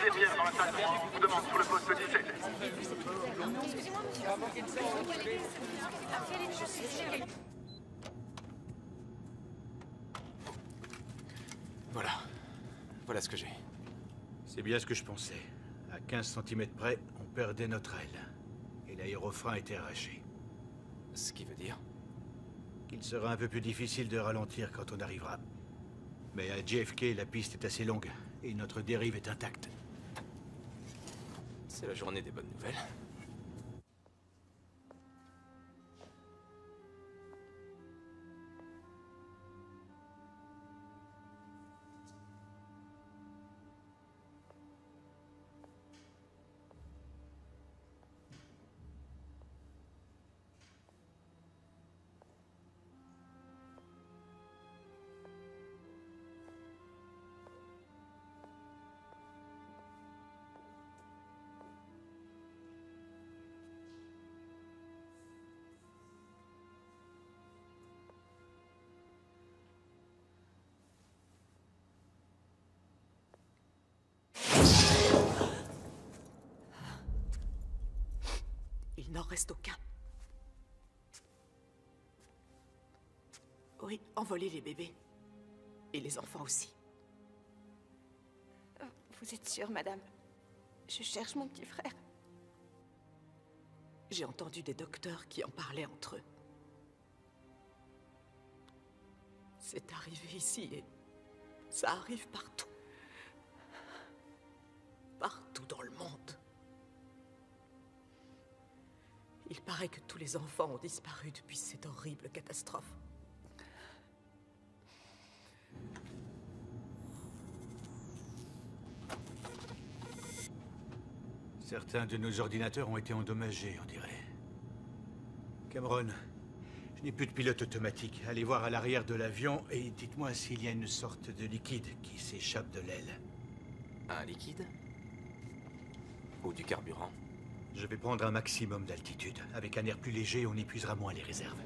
Infirmière dans la salle 3, vous demande sur le poste 17. Voilà. Voilà ce que j'ai. C'est bien ce que je pensais. À 15 cm près, on perdait notre aile. Et l'aérofrein était arraché. Ce qui veut dire Qu'il sera un peu plus difficile de ralentir quand on arrivera. Mais à JFK, la piste est assez longue. Et notre dérive est intacte. C'est la journée des bonnes nouvelles. Reste aucun. Oui, envolez les bébés. Et les enfants aussi. Vous êtes sûre, madame? Je cherche mon petit frère. J'ai entendu des docteurs qui en parlaient entre eux. C'est arrivé ici et ça arrive partout. Partout dans le monde. Il paraît que tous les enfants ont disparu depuis cette horrible catastrophe. Certains de nos ordinateurs ont été endommagés, on dirait. Cameron, je n'ai plus de pilote automatique. Allez voir à l'arrière de l'avion et dites-moi s'il y a une sorte de liquide qui s'échappe de l'aile. Un liquide? Ou du carburant? Je vais prendre un maximum d'altitude. Avec un air plus léger, on épuisera moins les réserves.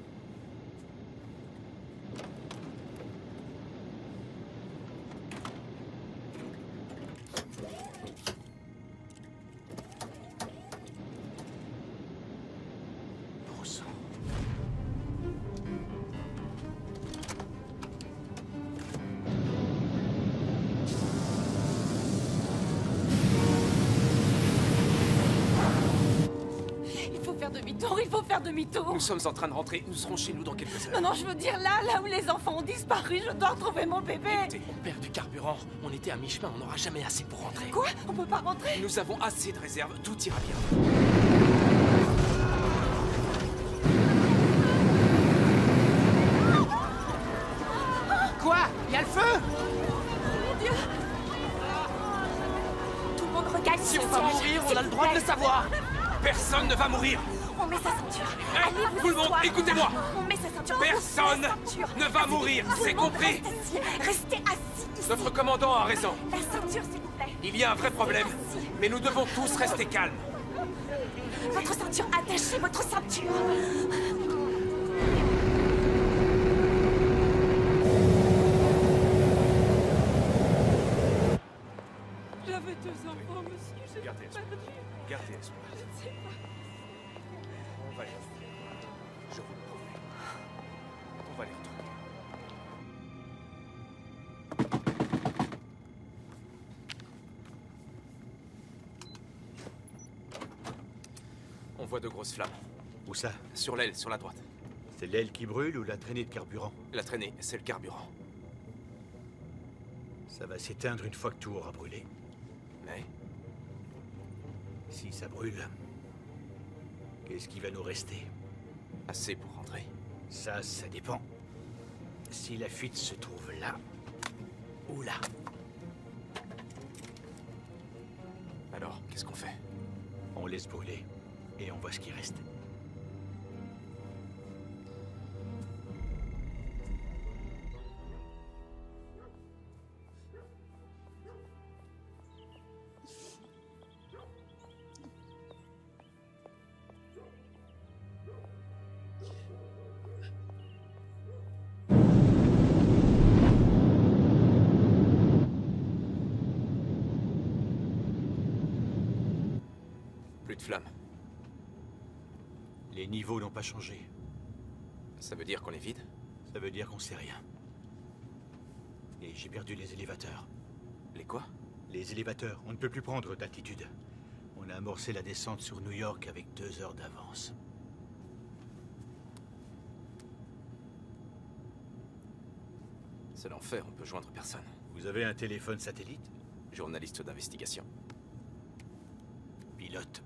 Sommes en train de rentrer. Nous serons chez nous dans quelques heures. Non, non, je veux dire là, là où les enfants ont disparu, je dois retrouver mon bébé. On perd du carburant. On était à mi-chemin, on n'aura jamais assez pour rentrer. Quoi? On peut pas rentrer? Nous avons assez de réserves. Tout ira bien. Quoi? Il y a le feu? Mon Dieu Tout le monde regagne Si on va mourir, on a le droit de le savoir. Personne ne va mourir. On met sa ceinture. Hey, Allez, vous tout le monde, écoutez-moi. On met sa ceinture. Personne ceinture. ne va mourir, c'est compris assis. Restez assis ici. Notre commandant a raison. La ceinture, s'il vous plaît. Il y a un vrai problème. Mais nous devons tous rester calmes. Votre ceinture, attachez votre ceinture. Où ça Sur l'aile, sur la droite. C'est l'aile qui brûle ou la traînée de carburant La traînée, c'est le carburant. Ça va s'éteindre une fois que tout aura brûlé. Mais Si ça brûle, qu'est-ce qui va nous rester? Assez pour rentrer. Ça, ça dépend. Si la fuite se trouve là, ou là, Alors, qu'est-ce qu'on fait? On laisse brûler et on voit ce qui reste. Niveaux n'ont pas changé. Ça veut dire qu'on est vide? Ça veut dire qu'on sait rien. Et j'ai perdu les élévateurs. Les quoi? Les élévateurs. On ne peut plus prendre d'altitude. On a amorcé la descente sur New York avec deux heures d'avance. C'est l'enfer, on peut joindre personne. Vous avez un téléphone satellite? Journaliste d'investigation. Pilote.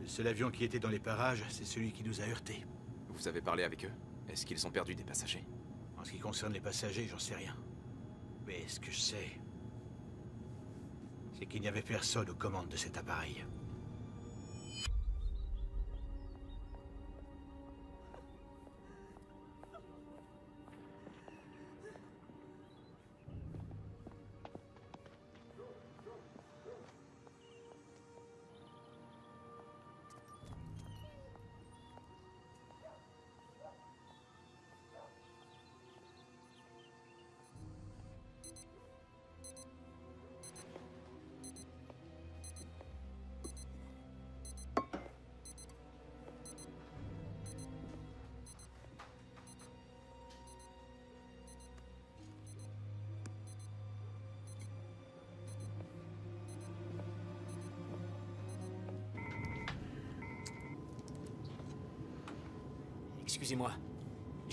Le seul avion qui était dans les parages, c'est celui qui nous a heurtés. Vous avez parlé avec eux? Est-ce qu'ils ont perdu des passagers? En ce qui concerne les passagers, j'en sais rien. Mais ce que je sais, c'est qu'il n'y avait personne aux commandes de cet appareil.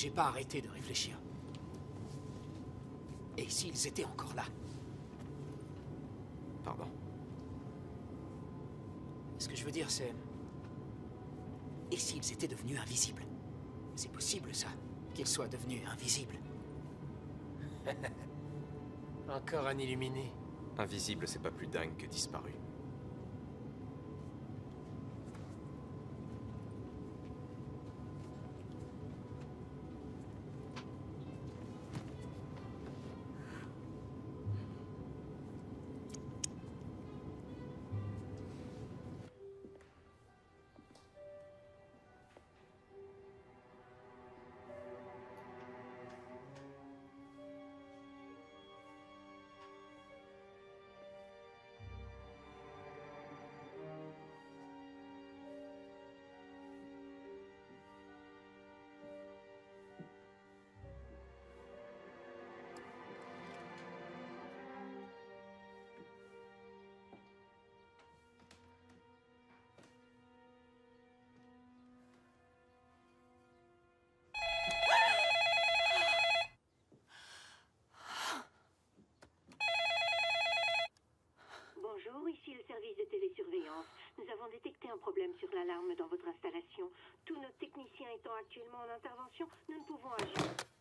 J'ai pas arrêté de réfléchir. Et s'ils étaient encore là? Pardon Ce que je veux dire, c'est... Et s'ils étaient devenus invisibles? C'est possible, ça, qu'ils soient devenus invisibles. <laughs> Encore un illuminé. Invisible, c'est pas plus dingue que disparu. Bonjour, ici le service de télésurveillance. Nous avons détecté un problème sur l'alarme dans votre installation. Tous nos techniciens étant actuellement en intervention, nous ne pouvons agir.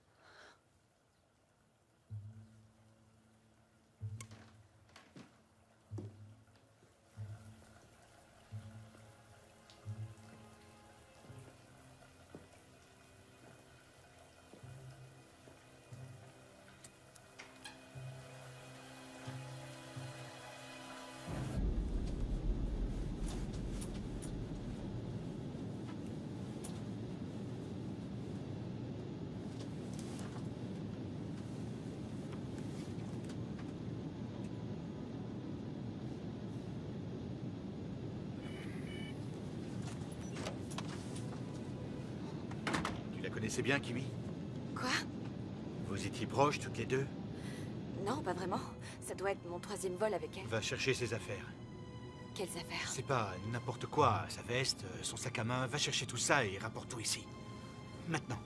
Connaissais bien, Kiwi Quoi Vous étiez proches, toutes les deux Non, pas vraiment. Ça doit être mon troisième vol avec elle. Va chercher ses affaires. Quelles affaires C'est pas n'importe quoi, sa veste, son sac à main. Va chercher tout ça et rapporte tout ici. Maintenant.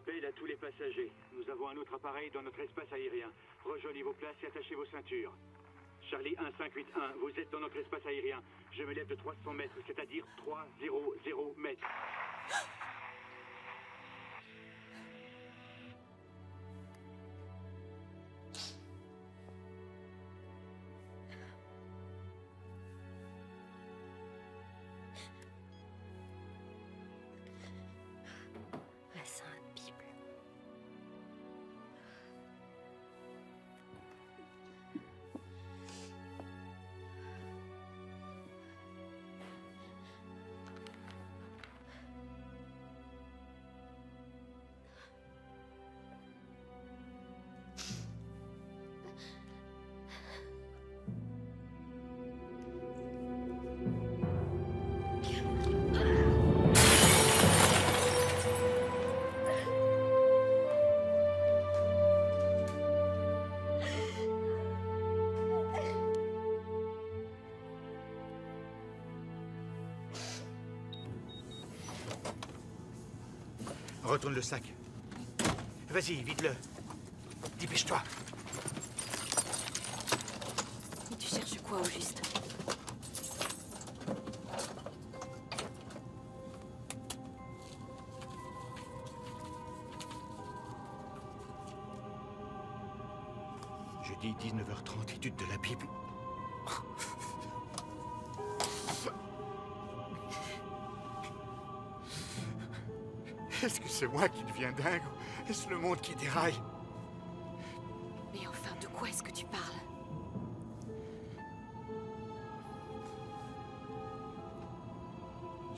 Appel à tous les passagers. Nous avons un autre appareil dans notre espace aérien. Rejoignez vos places et attachez vos ceintures. Charlie 1581, vous êtes dans notre espace aérien. Je me lève de 300 mètres, c'est-à-dire 300 mètres. Retourne le sac. Vas-y, vide-le. Dépêche-toi. Et tu cherches quoi au juste? Monde qui déraille Mais enfin, de quoi est-ce que tu parles?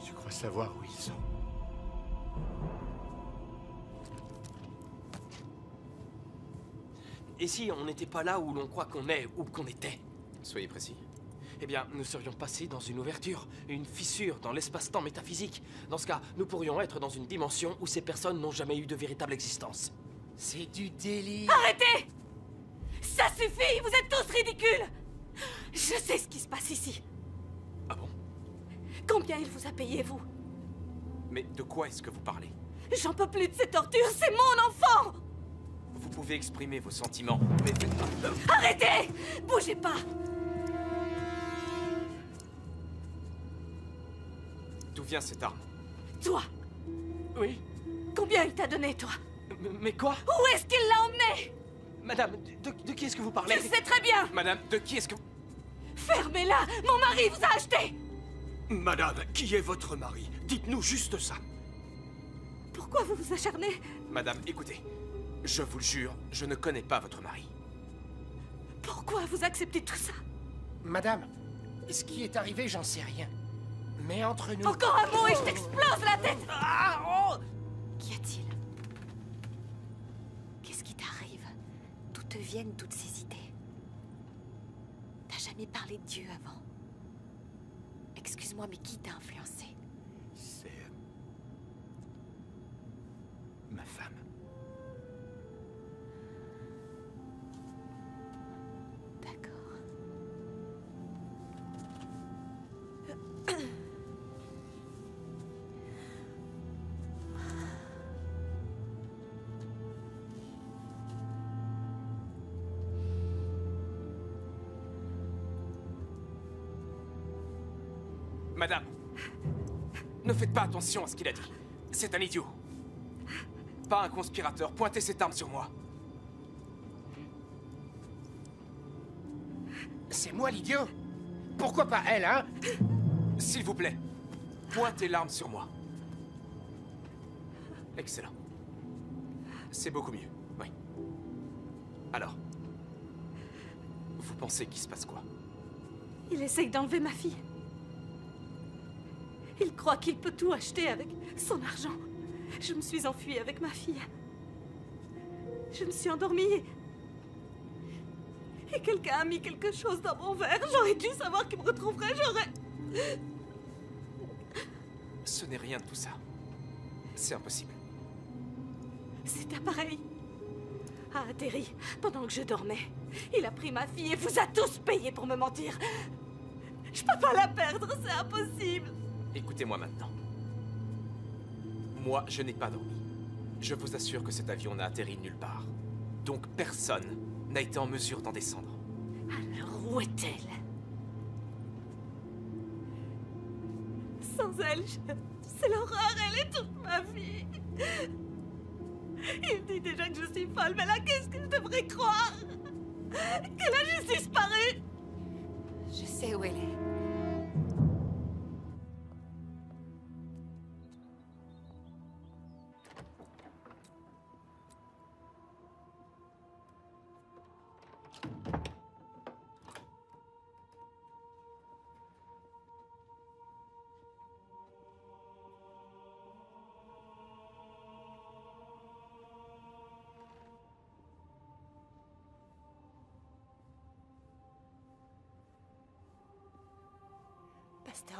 Je crois savoir où ils sont. Et si on n'était pas là où l'on croit qu'on est ou qu'on était? Soyez précis. Eh bien, nous serions passés dans une ouverture, une fissure dans l'espace-temps métaphysique. Dans ce cas, nous pourrions être dans une dimension où ces personnes n'ont jamais eu de véritable existence. C'est du délire. Arrêtez! Ça suffit Vous êtes tous ridicules! Je sais ce qui se passe ici. Ah bon? Combien il vous a payé, vous? Mais de quoi est-ce que vous parlez? J'en peux plus de ces tortures, c'est mon enfant! Vous pouvez exprimer vos sentiments, mais faites pas... Arrêtez! Bougez pas D'où vient cette arme Toi Oui Combien il t'a donné, toi M- Mais quoi Où est-ce qu'il l'a emmené Madame, de, de qui est-ce que vous parlez Je sais très bien Madame, de qui est-ce que... Fermez-la Mon mari vous a acheté Madame, qui est votre mari Dites-nous juste ça. Pourquoi vous vous acharnez Madame, écoutez. Je vous le jure, je ne connais pas votre mari. Pourquoi vous acceptez tout ça Madame, ce qui est arrivé, j'en sais rien. Mais entre nous... Encore un mot et je t'explose la tête. Ah, oh. Qu'y a-t-il? Qu'est-ce qui t'arrive? D'où te viennent toutes ces idées? T'as jamais parlé de Dieu avant? Excuse-moi, mais qui t'a influencé? C'est. ma femme. Madame, ne faites pas attention à ce qu'il a dit. C'est un idiot. Pas un conspirateur. Pointez cette arme sur moi. C'est moi l'idiot Pourquoi pas elle, hein? S'il vous plaît, pointez l'arme sur moi. Excellent. C'est beaucoup mieux, oui. Alors, vous pensez qu'il se passe quoi? Il essaye d'enlever ma fille. Il croit qu'il peut tout acheter avec son argent. Je me suis enfuie avec ma fille. Je me suis endormie. et- Et quelqu'un a mis quelque chose dans mon verre. J'aurais dû savoir qu'il me retrouverait. J'aurais. Ce n'est rien de tout ça. C'est impossible. Cet appareil a atterri pendant que je dormais. Il a pris ma fille et vous a tous payé pour me mentir. Je peux pas la perdre, c'est impossible. Écoutez-moi maintenant. Moi, je n'ai pas dormi. Je vous assure que cet avion n'a atterri nulle part. Donc personne n'a été en mesure d'en descendre. Alors où est-elle? Sans elle, je- c'est l'horreur, elle est toute ma vie. Il dit déjà que je suis folle, mais là, qu'est-ce que je devrais croire? Que la justice disparu Je sais où elle est.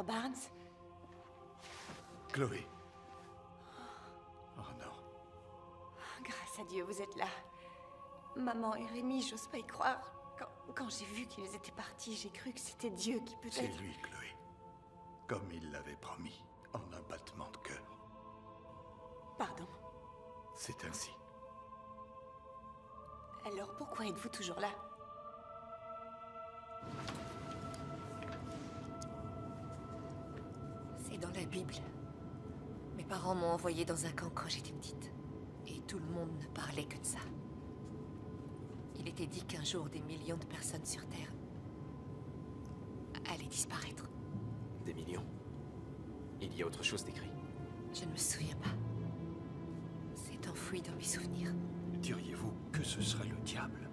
Barnes? Chloé. Oh non. Grâce à Dieu, vous êtes là. Maman et Rémi, j'ose pas y croire. Quand, quand j'ai vu qu'ils étaient partis, j'ai cru que c'était Dieu qui C'est peut-être... lui, Chloé. Comme il l'avait promis, en un battement de cœur. Pardon? C'est ainsi. Alors pourquoi êtes-vous toujours là? Bible. Mes parents m'ont envoyé dans un camp quand j'étais petite. Et tout le monde ne parlait que de ça. Il était dit qu'un jour, des millions de personnes sur Terre allaient disparaître. Des millions. Il y a autre chose d'écrit. Je ne me souviens pas. C'est enfoui dans mes souvenirs. Diriez-vous que ce serait le diable?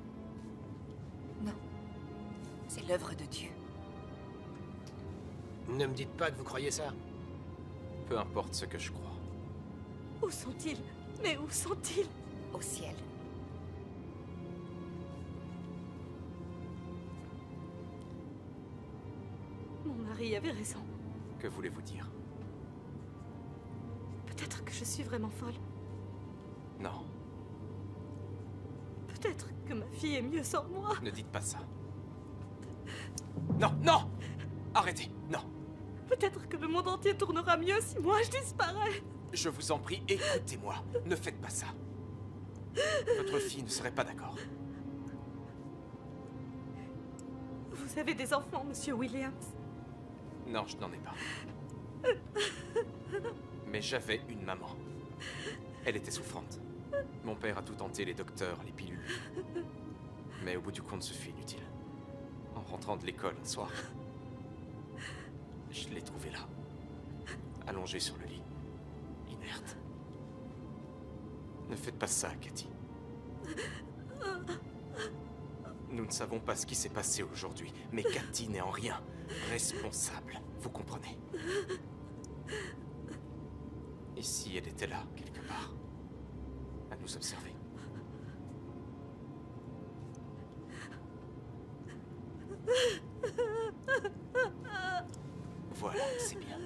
Non. C'est l'œuvre de Dieu. Ne me dites pas que vous croyez ça. Peu importe ce que je crois. Où sont-ils? Mais où sont-ils? Au ciel. Mon mari avait raison. Que voulez-vous dire? Peut-être que je suis vraiment folle. Non, Peut-être que ma fille est mieux sans moi. ne dites pas ça. Non, non Arrêtez. Peut-être que le monde entier tournera mieux si moi je disparais. Je vous en prie, écoutez-moi. Ne faites pas ça. Votre fille ne serait pas d'accord. Vous avez des enfants, monsieur Williams. Non, je n'en ai pas. Mais j'avais une maman. Elle était souffrante. Mon père a tout tenté, les docteurs, les pilules. Mais au bout du compte, ce fut inutile. En rentrant de l'école un soir, je l'ai trouvée là, allongée sur le lit, inerte. Ne faites pas ça, Cathy. Nous ne savons pas ce qui s'est passé aujourd'hui, mais Cathy n'est en rien responsable. Vous comprenez? Et si elle était là, quelque part, à nous observer? Voilà, c'est bien.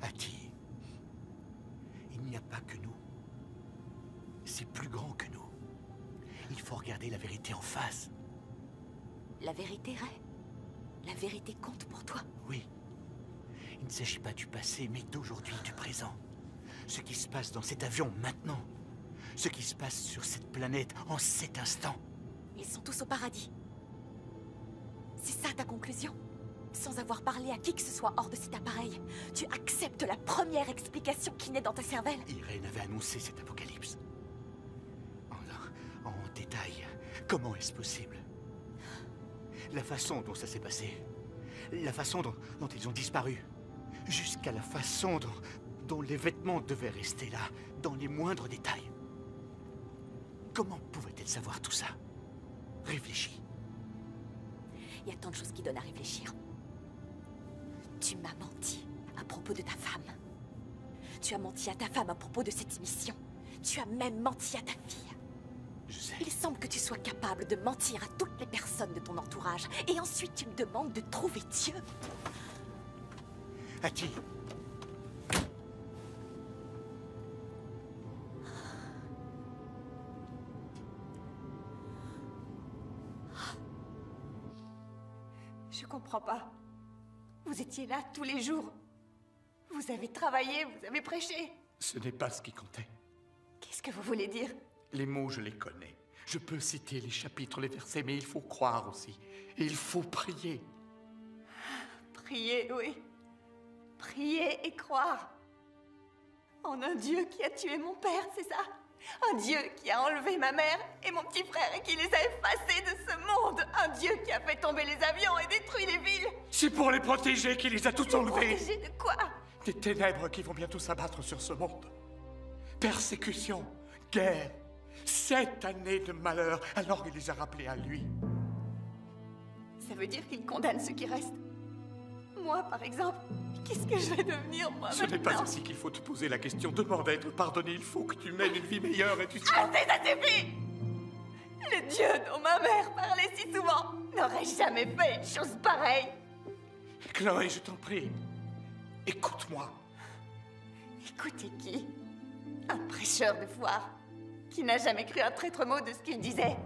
Hattie, il n'y a pas que nous. C'est plus grand que nous. Il faut regarder la vérité en face. La vérité, Ray La vérité compte pour toi Oui. Il ne s'agit pas du passé, mais d'aujourd'hui, du présent. Ce qui se passe dans cet avion maintenant. Ce qui se passe sur cette planète en cet instant. Ils sont tous au paradis. C'est ça ta conclusion? Sans avoir parlé à qui que ce soit hors de cet appareil, tu acceptes la première explication qui naît dans ta cervelle? Irène avait annoncé cet apocalypse. En, en détail, comment est-ce possible? La façon dont ça s'est passé. La façon dont, dont ils ont disparu. Jusqu'à la façon dont, dont les vêtements devaient rester là, dans les moindres détails. Comment pouvait-elle savoir tout ça? Réfléchis. Il y a tant de choses qui donnent à réfléchir. Tu m'as menti à propos de ta femme. Tu as menti à ta femme à propos de cette mission. Tu as même menti à ta fille. Je sais. Il semble que tu sois capable de mentir à toutes les personnes de ton entourage. Et ensuite, tu me demandes de trouver Dieu. À Je comprends pas. Vous étiez là tous les jours. Vous avez travaillé, vous avez prêché. Ce n'est pas ce qui comptait. Qu'est-ce que vous voulez dire Les mots, je les connais. Je peux citer les chapitres, les versets, mais il faut croire aussi. Il faut prier. Prier, oui. Prier et croire. En un Dieu qui a tué mon père, c'est ça? Un Dieu qui a enlevé ma mère et mon petit frère et qui les a effacés de ce monde Un Dieu qui a fait tomber les avions et détruit les villes C'est pour les protéger qu'il les a tous enlevés. Protégés de quoi? Des ténèbres qui vont bientôt s'abattre sur ce monde. Persécution, guerre, sept années de malheur. Alors il les a rappelés à lui. Ça veut dire qu'il condamne ceux qui restent. Moi, par exemple, qu'est-ce que je vais devenir, moi, Ce n'est pas ainsi qu'il faut te poser la question. Demande à être pardonné. Il faut que tu mènes une vie meilleure et tu seras... Assez, ça suffit Le Dieu dont ma mère parlait si souvent n'aurait jamais fait une chose pareille. Chloé, je t'en prie. Écoute-moi. Écoutez qui? Un prêcheur de foire qui n'a jamais cru un traître mot de ce qu'il disait.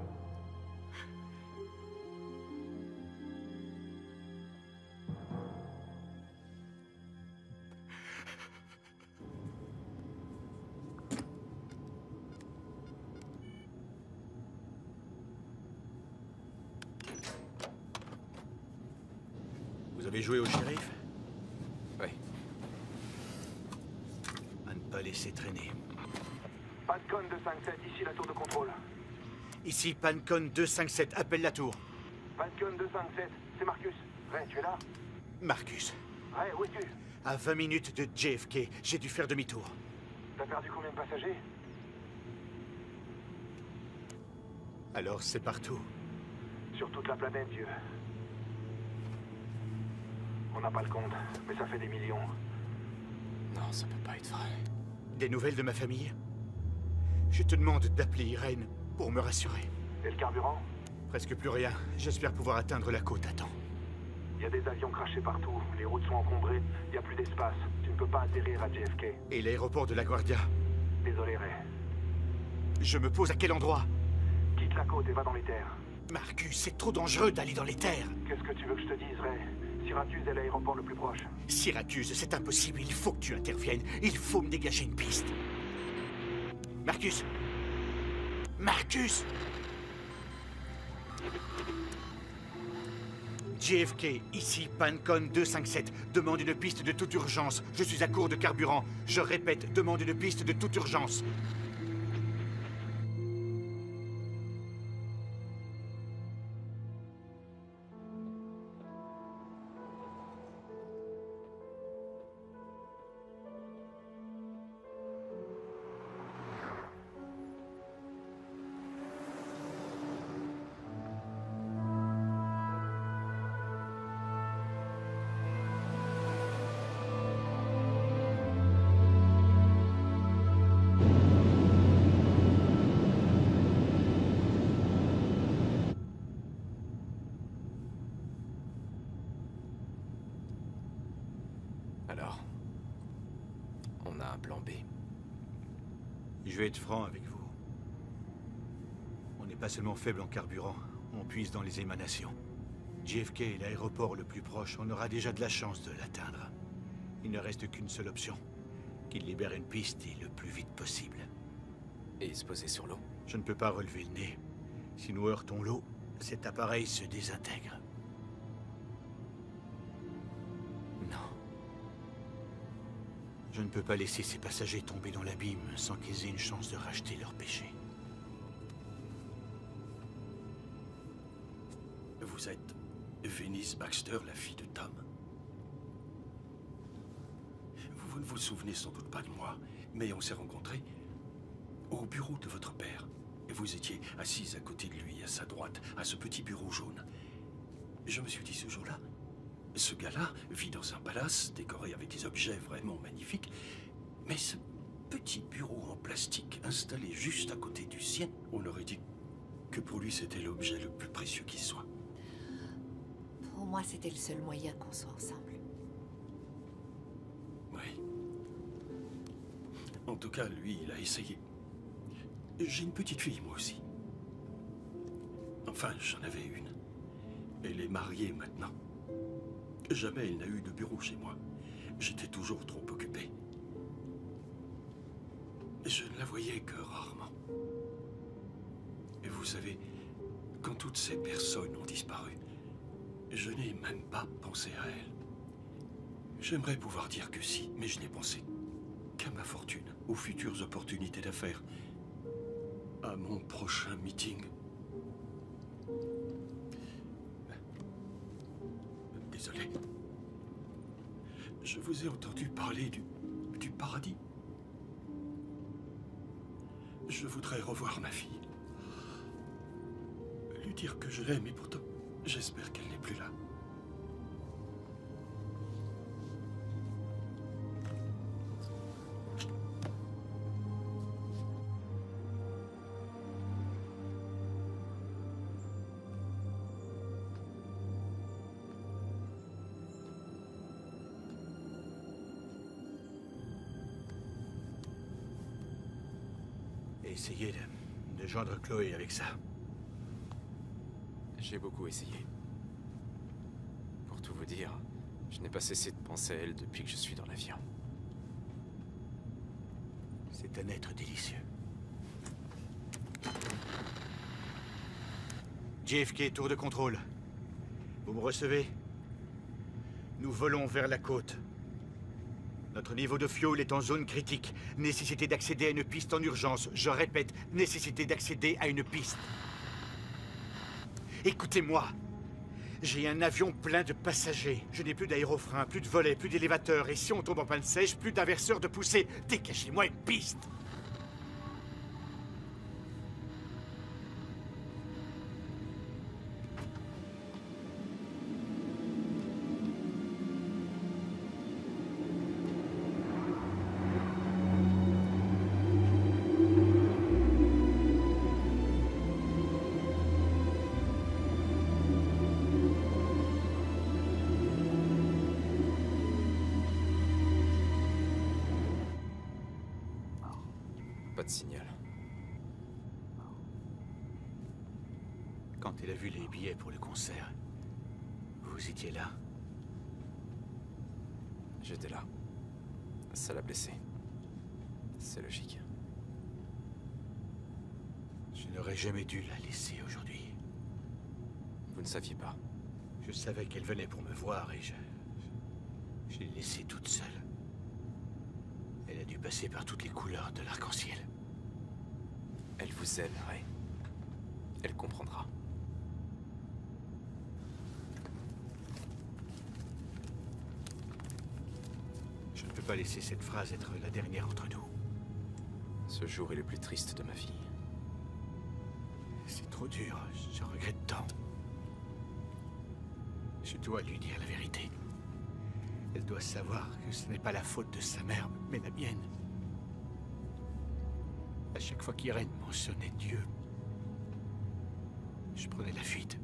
Pancon 257, appelle la tour. Pancon 257, c'est Marcus. Ray, tu es là? Marcus, Ray, où es-tu? À 20 minutes de JFK, j'ai dû faire demi-tour. T'as perdu combien de passagers? Alors c'est partout. Sur toute la planète, Dieu. On n'a pas le compte, mais ça fait des millions. Non, ça peut pas être vrai. Des nouvelles de ma famille? Je te demande d'appeler Irène pour me rassurer. Et le carburant Presque plus rien. J'espère pouvoir atteindre la côte à temps. Il y a des avions crachés partout, les routes sont encombrées, il n'y a plus d'espace. Tu ne peux pas atterrir à JFK. Et l'aéroport de la Guardia Désolé, Ray. Je me pose à quel endroit? Quitte la côte et va dans les terres. Marcus, c'est trop dangereux d'aller dans les terres. Qu'est-ce que tu veux que je te dise, Ray? Syracuse est l'aéroport le plus proche. Syracuse, c'est impossible. Il faut que tu interviennes. Il faut me dégager une piste. Marcus Marcus JFK, ici Pancon 257. Demande une piste de toute urgence. Je suis à court de carburant. Je répète, demande une piste de toute urgence. Être franc avec vous. On n'est pas seulement faible en carburant, on puise dans les émanations. JFK est l'aéroport le plus proche, on aura déjà de la chance de l'atteindre. Il ne reste qu'une seule option. Qu'il libère une piste et le plus vite possible. Et se poser sur l'eau? Je ne peux pas relever le nez. Si nous heurtons l'eau, cet appareil se désintègre. Je ne peux pas laisser ces passagers tomber dans l'abîme sans qu'ils aient une chance de racheter leur péché. Vous êtes Venice Baxter, la fille de Tom vous, vous ne vous souvenez sans doute pas de moi, mais on s'est rencontrés au bureau de votre père. Vous étiez assise à côté de lui, à sa droite, à ce petit bureau jaune. Je me suis dit ce jour-là, ce gars-là vit dans un palace décoré avec des objets vraiment magnifiques, mais ce petit bureau en plastique installé juste à côté du sien, on aurait dit que pour lui c'était l'objet le plus précieux qui soit. Pour moi, c'était le seul moyen qu'on soit ensemble. Oui. En tout cas, lui, il a essayé. J'ai une petite fille, moi aussi. Enfin, j'en avais une. Elle est mariée maintenant. Jamais il n'a eu de bureau chez moi. J'étais toujours trop occupé. Je ne la voyais que rarement. Et vous savez, quand toutes ces personnes ont disparu, je n'ai même pas pensé à elles. J'aimerais pouvoir dire que si, mais je n'ai pensé qu'à ma fortune, aux futures opportunités d'affaires, à mon prochain meeting. Vous ai entendu parler du, du paradis. Je voudrais revoir ma fille. Lui dire que je l'aime et pourtant, j'espère qu'elle n'est plus là. Chloé avec ça. J'ai beaucoup essayé. Pour tout vous dire, je n'ai pas cessé de penser à elle depuis que je suis dans l'avion. C'est un être délicieux. JFK, tour de contrôle. Vous me recevez? Nous volons vers la côte. Notre niveau de fuel est en zone critique. Nécessité d'accéder à une piste en urgence. Je répète, nécessité d'accéder à une piste. Écoutez-moi. J'ai un avion plein de passagers. Je n'ai plus d'aérofrein, plus de volets, plus d'élévateur. Et si on tombe en panne sèche, plus d'inverseur de poussée. Dégagez-moi une piste. De signal. Quand elle a vu les billets pour le concert, vous étiez là? J'étais là. Ça l'a blessé. C'est logique. Je n'aurais jamais dû la laisser aujourd'hui. Vous ne saviez pas. Je savais qu'elle venait pour me voir et je... Je l'ai laissée toute seule. Elle a dû passer par toutes les couleurs de l'arc-en-ciel. Elle vous aime, Ray. Elle comprendra. Je ne peux pas laisser cette phrase être la dernière entre nous. Ce jour est le plus triste de ma vie. C'est trop dur. Je regrette tant. Je dois lui dire la vérité. Elle doit savoir que ce n'est pas la faute de sa mère, mais la mienne. À chaque fois qu'Irène mentionnait Dieu, je prenais la fuite.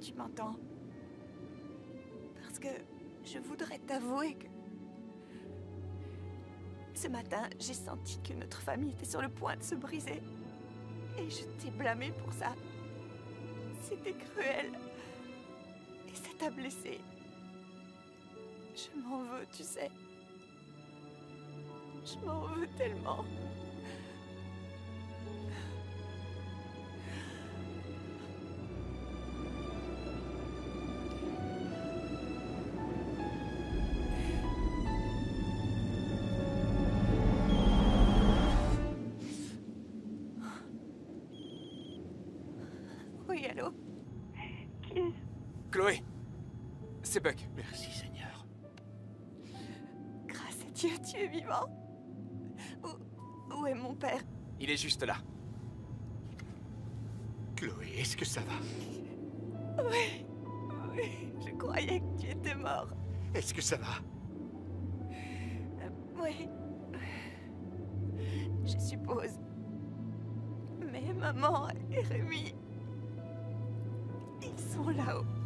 Tu m'entends? Parce que je voudrais t'avouer que. Ce matin, j'ai senti que notre famille était sur le point de se briser. Et je t'ai blâmé pour ça. C'était cruel. Et ça t'a blessé. Je m'en veux, tu sais. Je m'en veux tellement. C'est Buck. Merci, Seigneur. Grâce à Dieu, tu es vivant. Où, où est mon père? Il est juste là. Chloé, est-ce que ça va? Oui, oui, je croyais que tu étais mort. Est-ce que ça va? Oui. Je suppose. Mais maman et Rémi. Ils sont là-haut.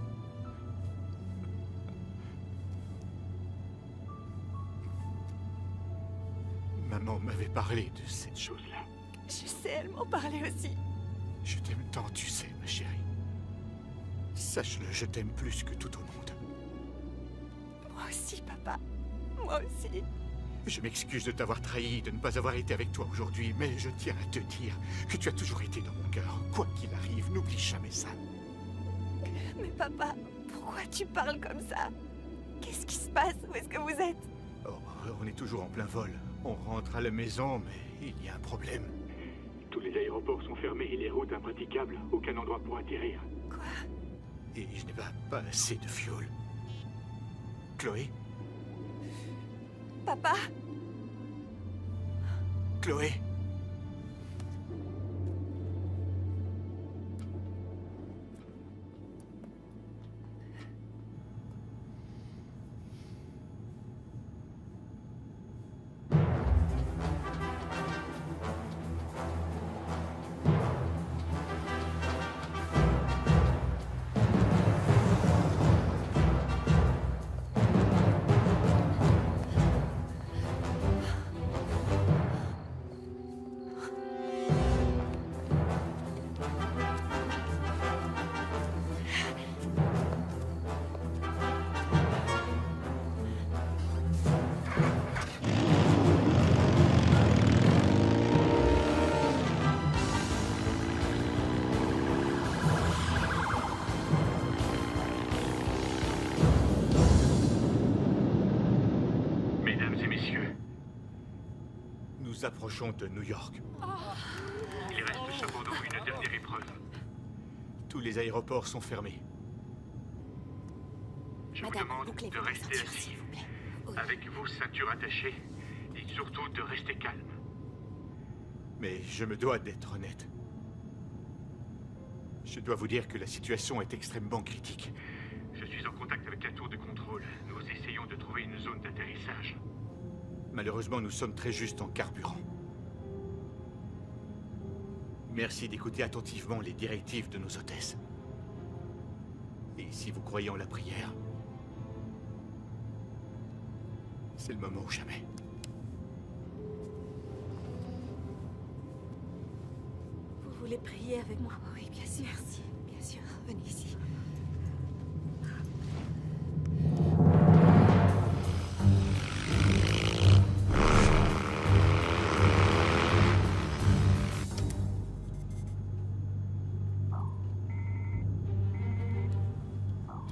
Maman m'avait parlé de cette chose-là. Je sais, elle m'en parlait aussi. Je t'aime tant, tu sais, ma chérie. Sache-le, je t'aime plus que tout au monde. Moi aussi, papa. Moi aussi. Je m'excuse de t'avoir trahi, de ne pas avoir été avec toi aujourd'hui, mais je tiens à te dire que tu as toujours été dans mon cœur. Quoi qu'il arrive, n'oublie jamais ça. Mais papa, pourquoi tu parles comme ça? Qu'est-ce qui se passe? Où est-ce que vous êtes? Oh, on est toujours en plein vol. On rentre à la maison, mais il y a un problème. Tous les aéroports sont fermés et les routes impraticables. Aucun endroit pour atterrir. Quoi? Et je n'ai pas, pas assez de fioul. Chloé? Papa? Chloé? De New York. il reste cependant une dernière épreuve. Tous les aéroports sont fermés. Je vous demande de rester assis, avec vos ceintures attachées, et surtout de rester calme. Mais je me dois d'être honnête. Je dois vous dire que la situation est extrêmement critique. Je suis en contact avec la tour de contrôle. Nous essayons de trouver une zone d'atterrissage. Malheureusement, nous sommes très justes en carburant. Merci d'écouter attentivement les directives de nos hôtesses. Et si vous croyez en la prière, c'est le moment ou jamais. Vous voulez prier avec moi? Oui, bien sûr. Merci, bien sûr. Venez ici.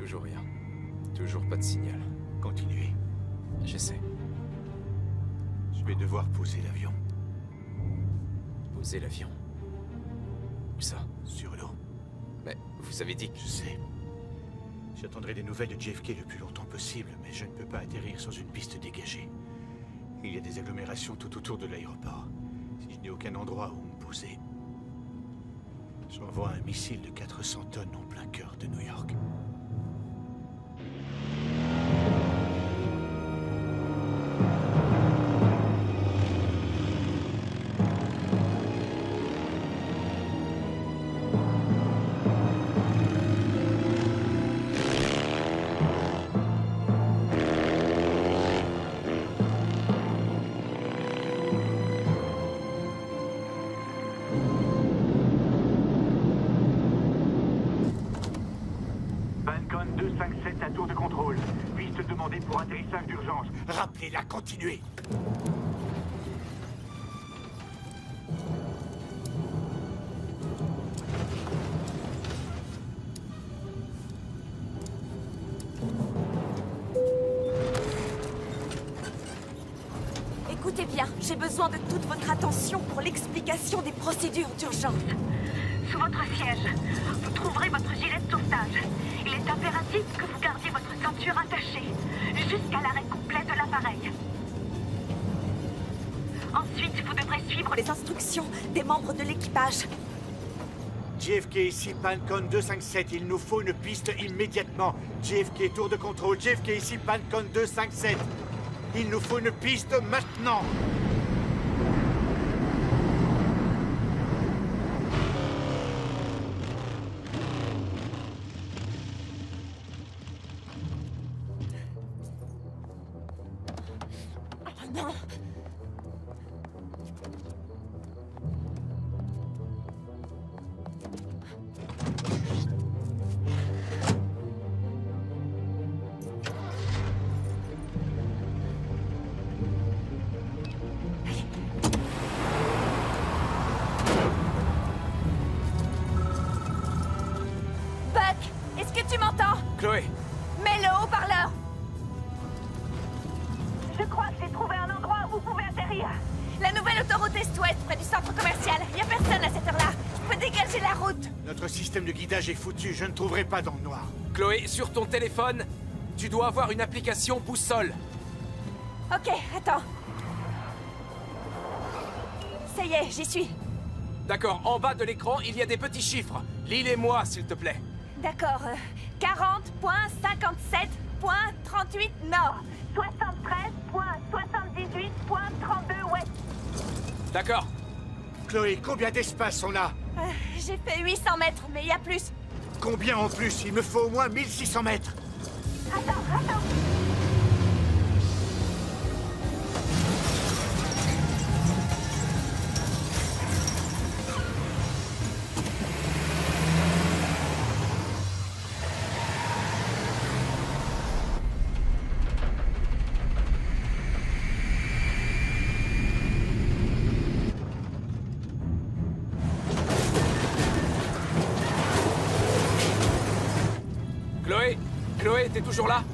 Toujours rien. Toujours pas de signal. Continuez. J'essaie. Je vais devoir poser l'avion. Poser l'avion. Où ça? Sur l'eau. Mais vous avez dit que... Je sais. J'attendrai des nouvelles de JFK le plus longtemps possible, mais je ne peux pas atterrir sans une piste dégagée. Il y a des agglomérations tout autour de l'aéroport. Si je n'ai aucun endroit où me poser, j'envoie un missile de 400 tonnes en plein cœur de New York. des procédures d'urgence. Sous votre siège, vous trouverez votre gilet de sauvetage. Il est impératif que vous gardiez votre ceinture attachée jusqu'à l'arrêt complet de l'appareil. Ensuite, vous devrez suivre les instructions des membres de l'équipage. JFK ici, Pancon 257, il nous faut une piste immédiatement. JFK, tour de contrôle, JFK ici, Pancon 257. Il nous faut une piste maintenant. Je ne trouverai pas dans le noir. Chloé, sur ton téléphone, tu dois avoir une application boussole. Ok, attends. Ça y est, j'y suis. D'accord, en bas de l'écran, il y a des petits chiffres. Lis-les-moi, s'il te plaît. D'accord. euh, 40.57.38 nord. 73.78.32 ouest. D'accord. Chloé, combien d'espace on a? Euh, J'ai fait 800 mètres, mais il y a plus. Combien en plus? Il me faut au moins 1600 mètres. Attends, attends. Chloé, t'es toujours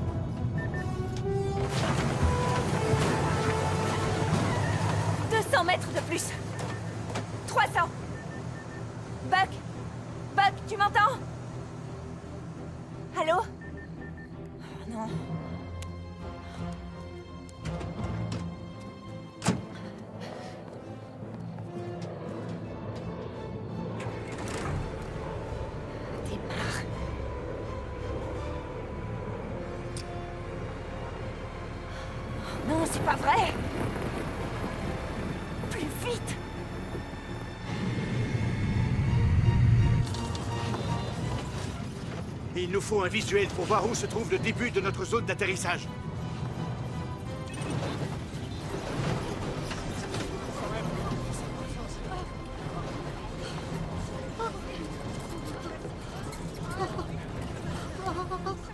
Il nous faut un visuel pour voir où se trouve le début de notre zone d'atterrissage.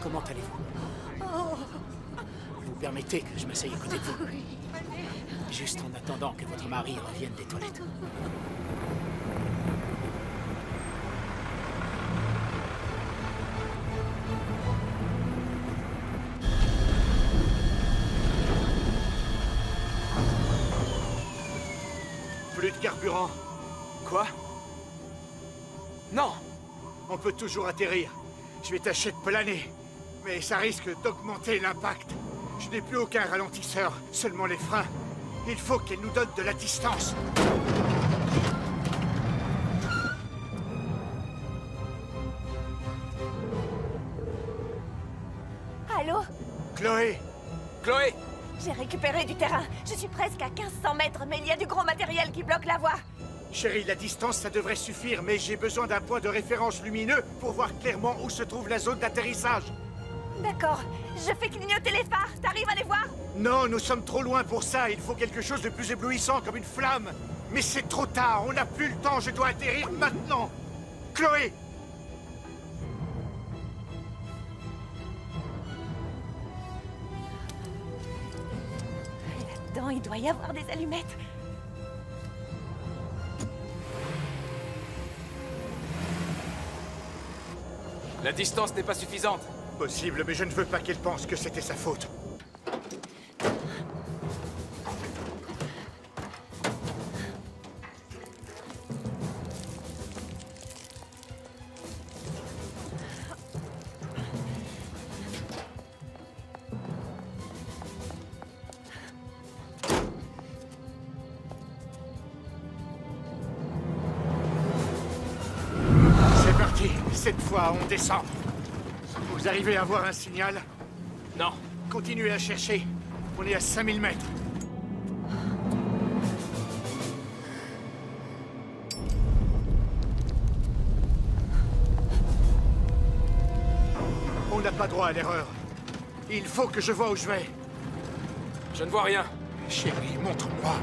Comment allez-vous? Vous permettez que je m'asseye à côté de vous? Juste en attendant que votre mari revienne des toilettes. Carburant. Quoi? Non On peut toujours atterrir. Je vais tâcher de planer. Mais ça risque d'augmenter l'impact. Je n'ai plus aucun ralentisseur, seulement les freins. Il faut qu'elle nous donne de la distance. Allô? Chloé? Chloé? J'ai récupéré du terrain. Je suis presque à 1500 mètres, mais il y a du gros qui bloque la voie. Chérie, la distance, ça devrait suffire, mais j'ai besoin d'un point de référence lumineux pour voir clairement où se trouve la zone d'atterrissage. D'accord. Je fais clignoter les phares. T'arrives à les voir? Non, nous sommes trop loin pour ça. Il faut quelque chose de plus éblouissant, comme une flamme. Mais c'est trop tard, on n'a plus le temps, je dois atterrir maintenant. Chloé Là-dedans, il doit y avoir des allumettes. La distance n'est pas suffisante. Possible, mais je ne veux pas qu'elle pense que c'était sa faute. Fois, on descend. Vous arrivez à voir un signal? Non. Continuez à chercher. On est à 5000 mètres. On n'a pas droit à l'erreur. Il faut que je vois où je vais. Je ne vois rien. Chérie, montre-moi.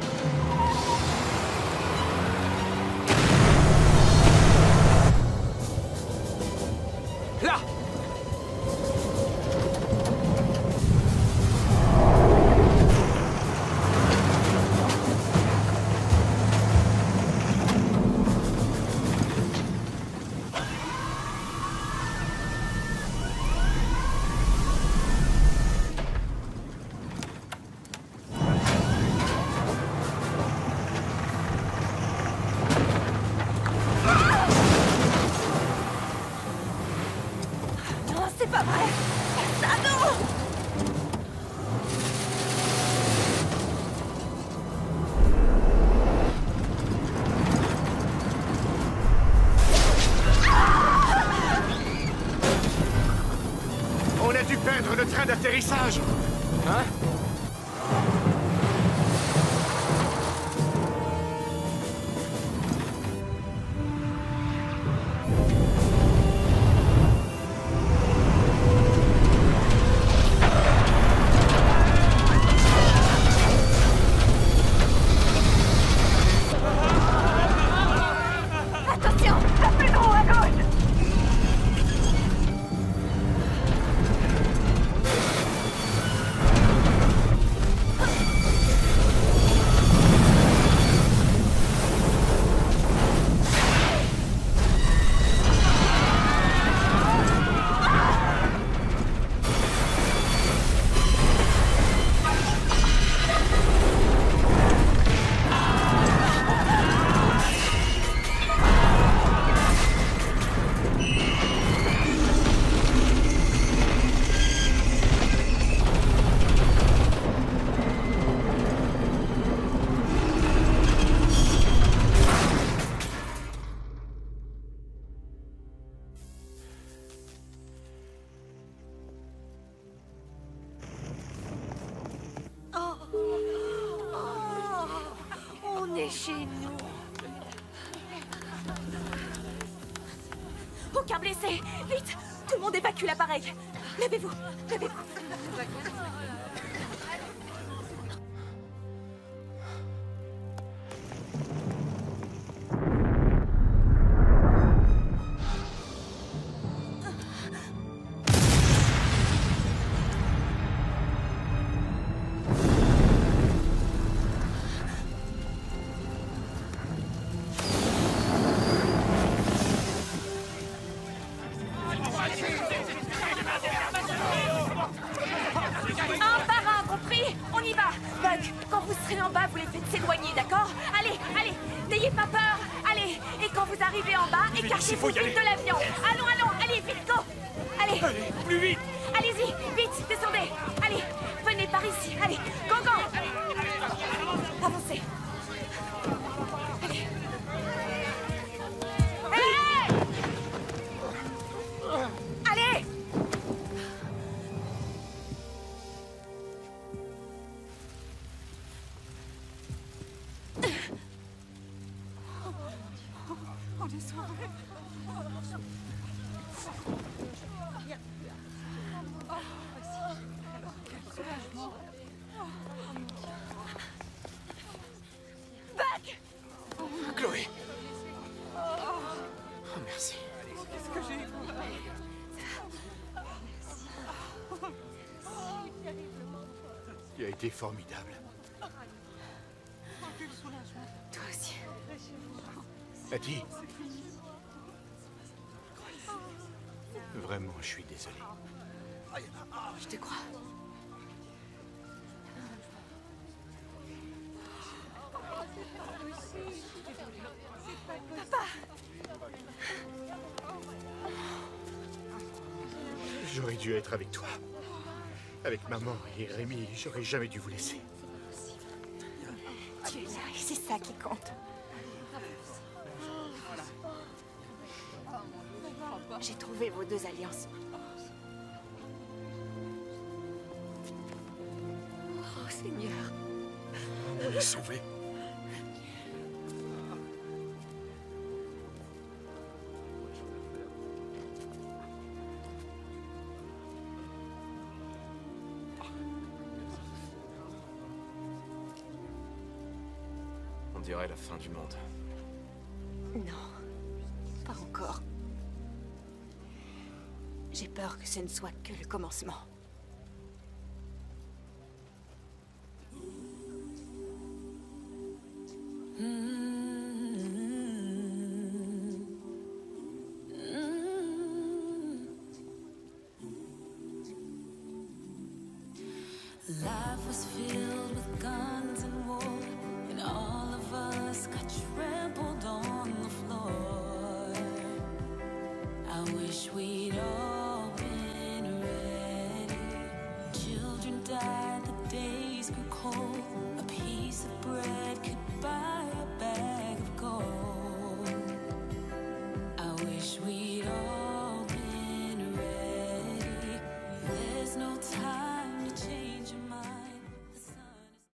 Formidable. Toi aussi. Patty Vraiment, je suis désolé. Je te crois. Papa J'aurais dû être avec toi. Avec maman et Rémi, j'aurais jamais dû vous laisser. Tu es là et c'est ça qui compte. J'ai trouvé vos deux alliances. Oh, Seigneur. On est sauvés. la fin du monde. Non, pas encore. J'ai peur que ce ne soit que le commencement.